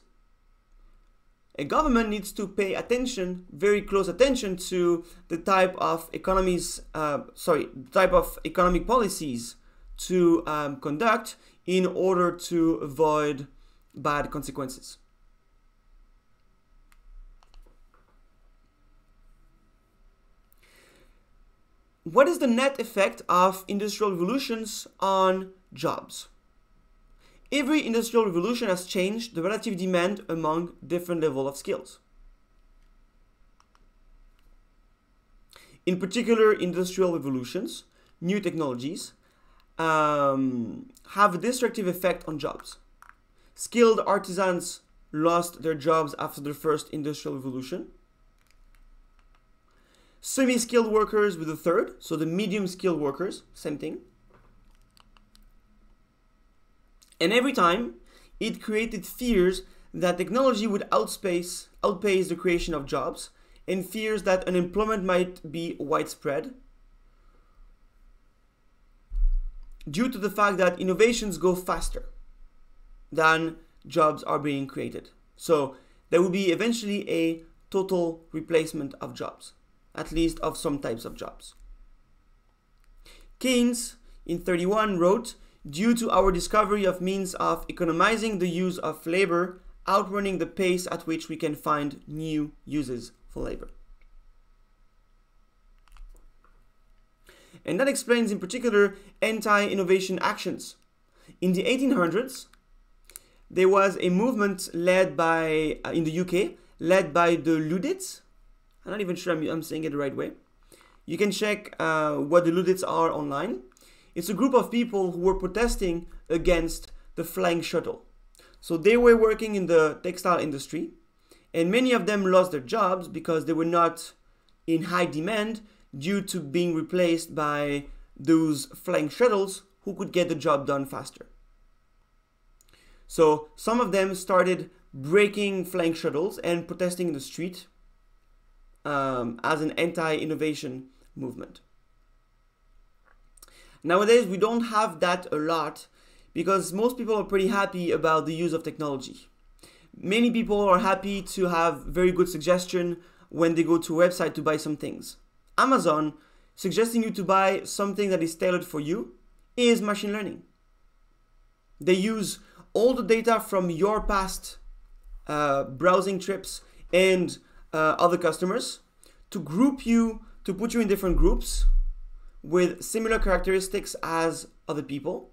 a government needs to pay attention, very close attention to the type of economies, uh, sorry, type of economic policies to um, conduct in order to avoid bad consequences. What is the net effect of industrial revolutions on jobs? Every industrial revolution has changed the relative demand among different level of skills. In particular, industrial revolutions, new technologies, um, have a destructive effect on jobs. Skilled artisans lost their jobs after the first industrial revolution. Semi-skilled workers with the third, so the medium-skilled workers, same thing. And every time, it created fears that technology would outpace, outpace the creation of jobs and fears that unemployment might be widespread due to the fact that innovations go faster than jobs are being created. So there will be eventually a total replacement of jobs, at least of some types of jobs. Keynes in 31 wrote, due to our discovery of means of economizing the use of labor, outrunning the pace at which we can find new uses for labor. And that explains in particular anti-innovation actions. In the 1800s, there was a movement led by, uh, in the UK, led by the Luddites. I'm not even sure I'm, I'm saying it the right way. You can check uh, what the Luddites are online. It's a group of people who were protesting against the flying shuttle. So they were working in the textile industry, and many of them lost their jobs because they were not in high demand due to being replaced by those flying shuttles who could get the job done faster. So some of them started breaking flying shuttles and protesting in the street. um, as an anti-innovation movement. Nowadays, we don't have that a lot because most people are pretty happy about the use of technology. Many people are happy to have very good suggestion when they go to a website to buy some things. Amazon suggesting you to buy something that is tailored for you is machine learning. They use all the data from your past uh, browsing trips and uh, other customers to group you, to put you in different groups with similar characteristics as other people.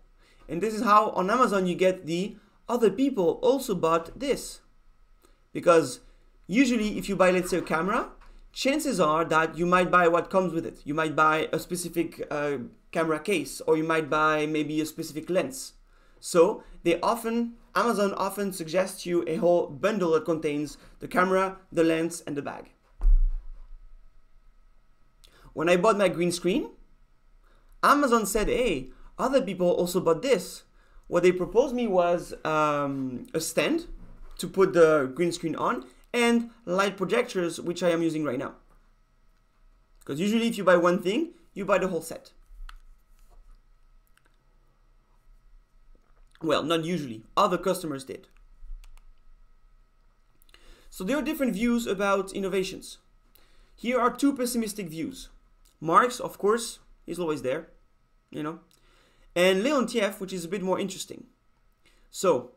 And this is how on Amazon you get the other people also bought this. Because usually if you buy, let's say, a camera, chances are that you might buy what comes with it. You might buy a specific uh, camera case or you might buy maybe a specific lens. So they often, Amazon often suggests you a whole bundle that contains the camera, the lens, and the bag. When I bought my green screen, Amazon said, hey, other people also bought this. What they proposed me was um, a stand to put the green screen on and light projectors, which I am using right now. Because usually if you buy one thing, you buy the whole set. Well, not usually. Other customers did. So there are different views about innovations. Here are two pessimistic views. Marx, of course, he's always there, you know, and Leontiev, which is a bit more interesting. So,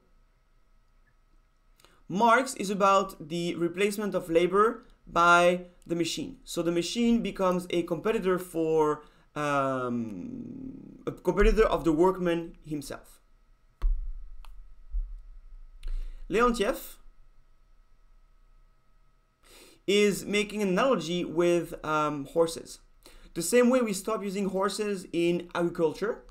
Marx is about the replacement of labor by the machine. So the machine becomes a competitor for um, a competitor of the workman himself. Leontiev is making an analogy with um, horses. The same way we stop using horses in agriculture,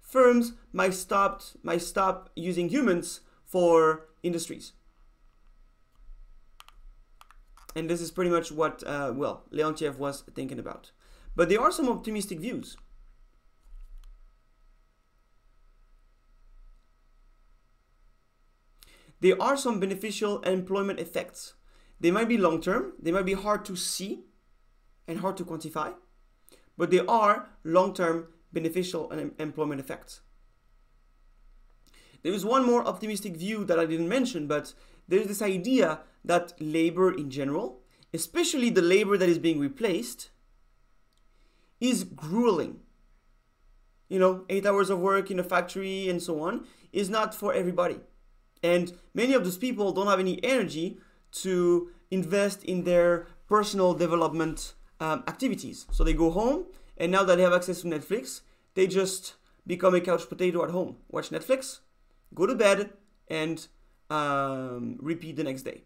firms might stop, might stop using humans for industries. And this is pretty much what, uh, well, Leontiev was thinking about. But there are some optimistic views. There are some beneficial employment effects. They might be long term, they might be hard to see and hard to quantify, but they are long term beneficial and employment effects. There is one more optimistic view that I didn't mention, but there's this idea that labor in general, especially the labor that is being replaced, is grueling. You know, eight hours of work in a factory and so on is not for everybody. And many of those people don't have any energy to invest in their personal development um, activities. So they go home, and now that they have access to Netflix, they just become a couch potato at home. Watch Netflix, go to bed, and um, repeat the next day.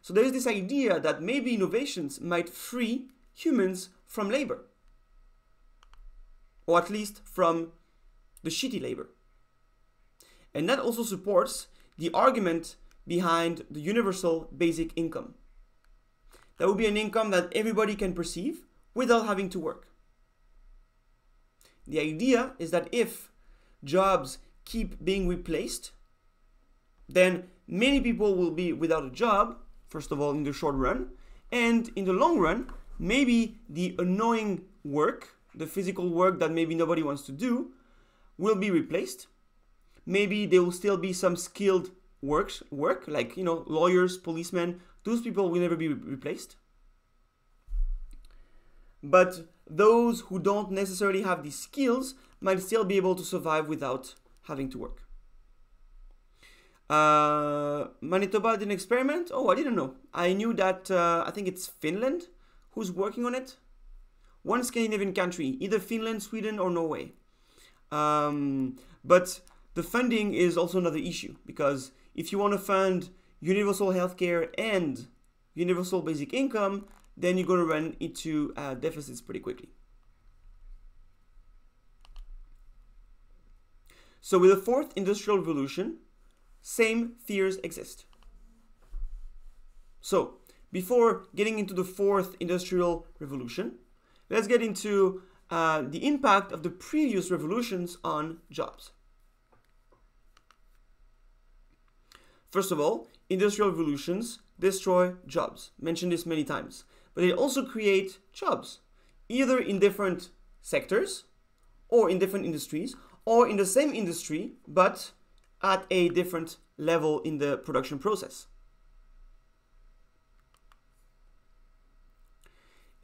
So there is this idea that maybe innovations might free humans from labor, or at least from the shitty labor. And that also supports the argument behind the universal basic income. That would be an income that everybody can perceive without having to work. The idea is that if jobs keep being replaced, then many people will be without a job, first of all, in the short run, and in the long run, maybe the annoying work, the physical work that maybe nobody wants to do, will be replaced. Maybe there will still be some skilled works work, like you know, lawyers, policemen. Those people will never be replaced. But those who don't necessarily have these skills might still be able to survive without having to work. Uh, Manitoba did an experiment. Oh, I didn't know. I knew that uh, I think it's Finland who's working on it. One Scandinavian country, either Finland, Sweden, or Norway. Um, but the funding is also another issue because if you want to fund universal healthcare and universal basic income, then you're going to run into uh, deficits pretty quickly. So with the fourth industrial revolution, same fears exist. So before getting into the fourth industrial revolution, let's get into uh, the impact of the previous revolutions on jobs. First of all, industrial revolutions destroy jobs. Mentioned this many times. But they also create jobs, either in different sectors or in different industries or in the same industry but at a different level in the production process.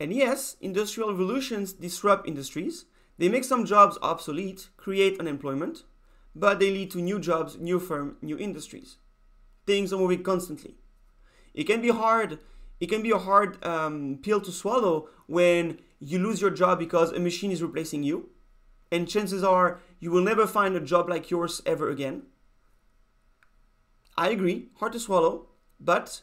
And yes, industrial revolutions disrupt industries. They make some jobs obsolete, create unemployment, but they lead to new jobs, new firms, new industries. Things are moving constantly. It can be hard. It can be a hard um, pill to swallow when you lose your job because a machine is replacing you, and chances are you will never find a job like yours ever again. I agree, hard to swallow, but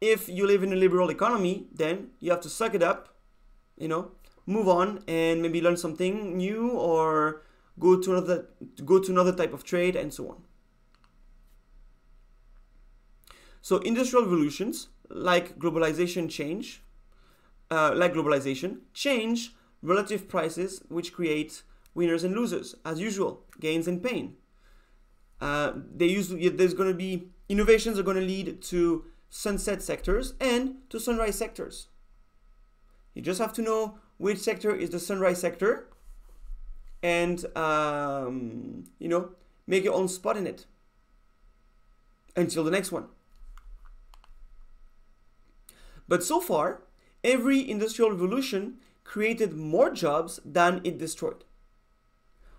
if you live in a liberal economy, then you have to suck it up, you know, move on and maybe learn something new or go to another go to another type of trade and so on. So industrial revolutions like globalization change, uh, like globalization, change relative prices which create winners and losers as usual, gains and pain. Uh, they there's going to be innovations are going to lead to sunset sectors and to sunrise sectors. You just have to know which sector is the sunrise sector and um, you know make your own spot in it until the next one. But so far, every industrial revolution created more jobs than it destroyed.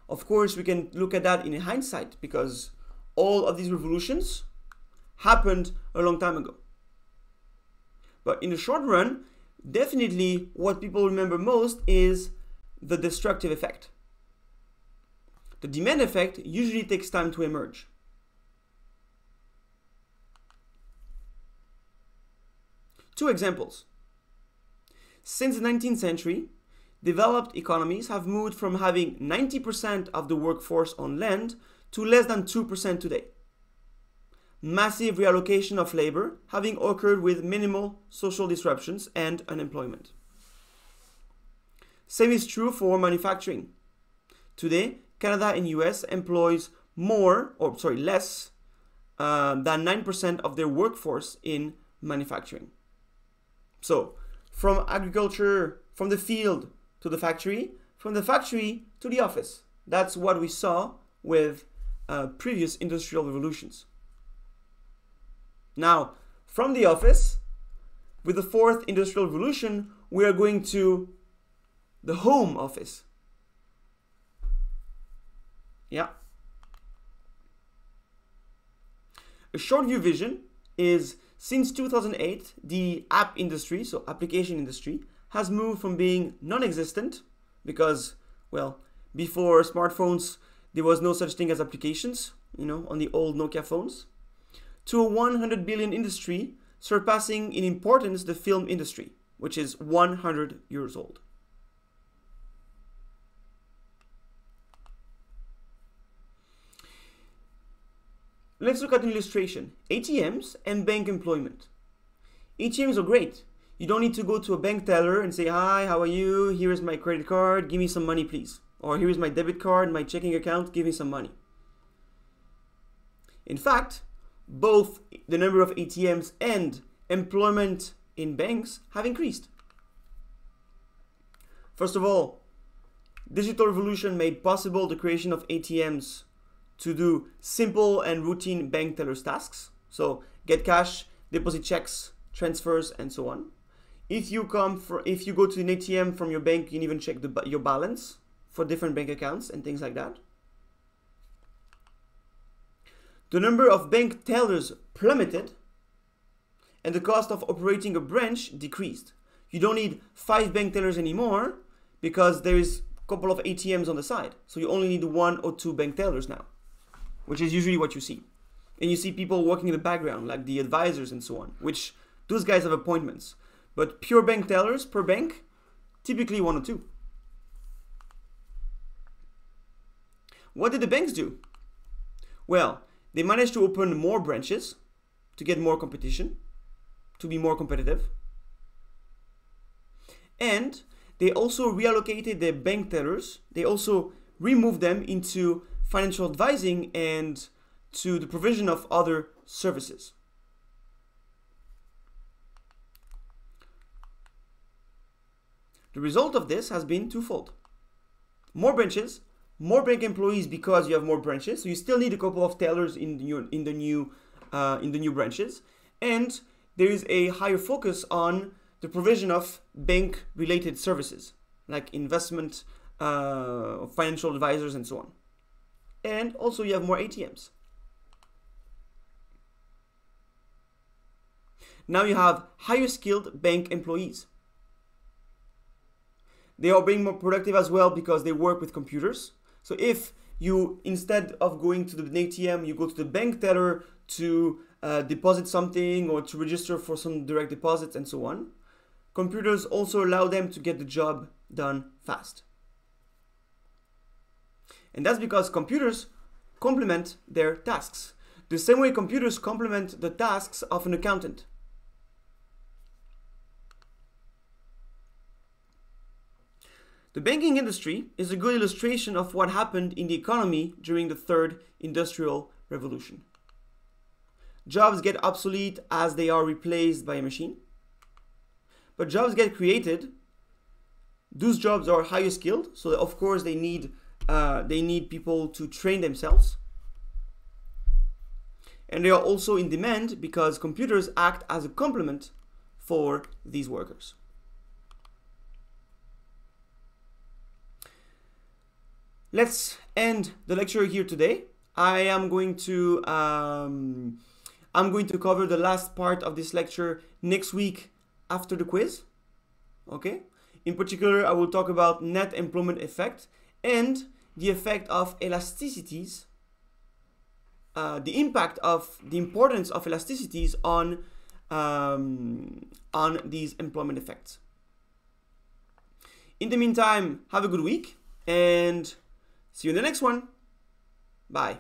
Of course, we can look at that in hindsight because all of these revolutions happened a long time ago. But in the short run, definitely what people remember most is the destructive effect. The demand effect usually takes time to emerge. Two examples. Since the 19th century, developed economies have moved from having 90% of the workforce on land to less than 2% today. Massive reallocation of labor having occurred with minimal social disruptions and unemployment. Same is true for manufacturing. Today, Canada and US employs more, or sorry, less uh, than 9% of their workforce in manufacturing. So, from agriculture, from the field to the factory, from the factory to the office. That's what we saw with uh, previous industrial revolutions. Now, from the office, with the fourth industrial revolution, we are going to the home office. Yeah. A short view vision is since 2008, the app industry, so application industry, has moved from being non-existent because, well, before smartphones, there was no such thing as applications, you know, on the old Nokia phones, to a 100 billion industry, surpassing in importance the film industry, which is 100 years old. Let's look at an illustration. ATMs and bank employment. ATMs are great. You don't need to go to a bank teller and say, hi, how are you? Here is my credit card. Give me some money, please. Or here is my debit card, my checking account. Give me some money. In fact, both the number of ATMs and employment in banks have increased. First of all, digital revolution made possible the creation of ATMs to do simple and routine bank tellers tasks. So get cash, deposit checks, transfers, and so on. If you come for, if you go to an ATM from your bank, you can even check the, your balance for different bank accounts and things like that. The number of bank tellers plummeted and the cost of operating a branch decreased. You don't need five bank tellers anymore because there is a couple of ATMs on the side. So you only need one or two bank tellers now which is usually what you see. And you see people working in the background, like the advisors and so on, which those guys have appointments. But pure bank tellers per bank, typically one or two. What did the banks do? Well, they managed to open more branches to get more competition, to be more competitive. And they also reallocated their bank tellers. They also removed them into financial advising and to the provision of other services. The result of this has been twofold. More branches, more bank employees because you have more branches. So you still need a couple of tellers in the new, in the new, uh, in the new branches. And there is a higher focus on the provision of bank related services like investment, uh, financial advisors, and so on. And also, you have more ATMs. Now you have higher skilled bank employees. They are being more productive as well because they work with computers. So if you, instead of going to the ATM, you go to the bank teller to uh, deposit something or to register for some direct deposits and so on, computers also allow them to get the job done fast. And that's because computers complement their tasks. The same way computers complement the tasks of an accountant. The banking industry is a good illustration of what happened in the economy during the third industrial revolution. Jobs get obsolete as they are replaced by a machine. But jobs get created. Those jobs are higher skilled, so of course they need uh, they need people to train themselves. And they are also in demand because computers act as a complement for these workers. let's end the lecture here today. I am going to um, I'm going to cover the last part of this lecture next week after the quiz. Okay. In particular, I will talk about net employment effect and the effect of elasticities, uh, the impact of the importance of elasticities on um, on these employment effects. In the meantime, have a good week and See you in the next one. Bye.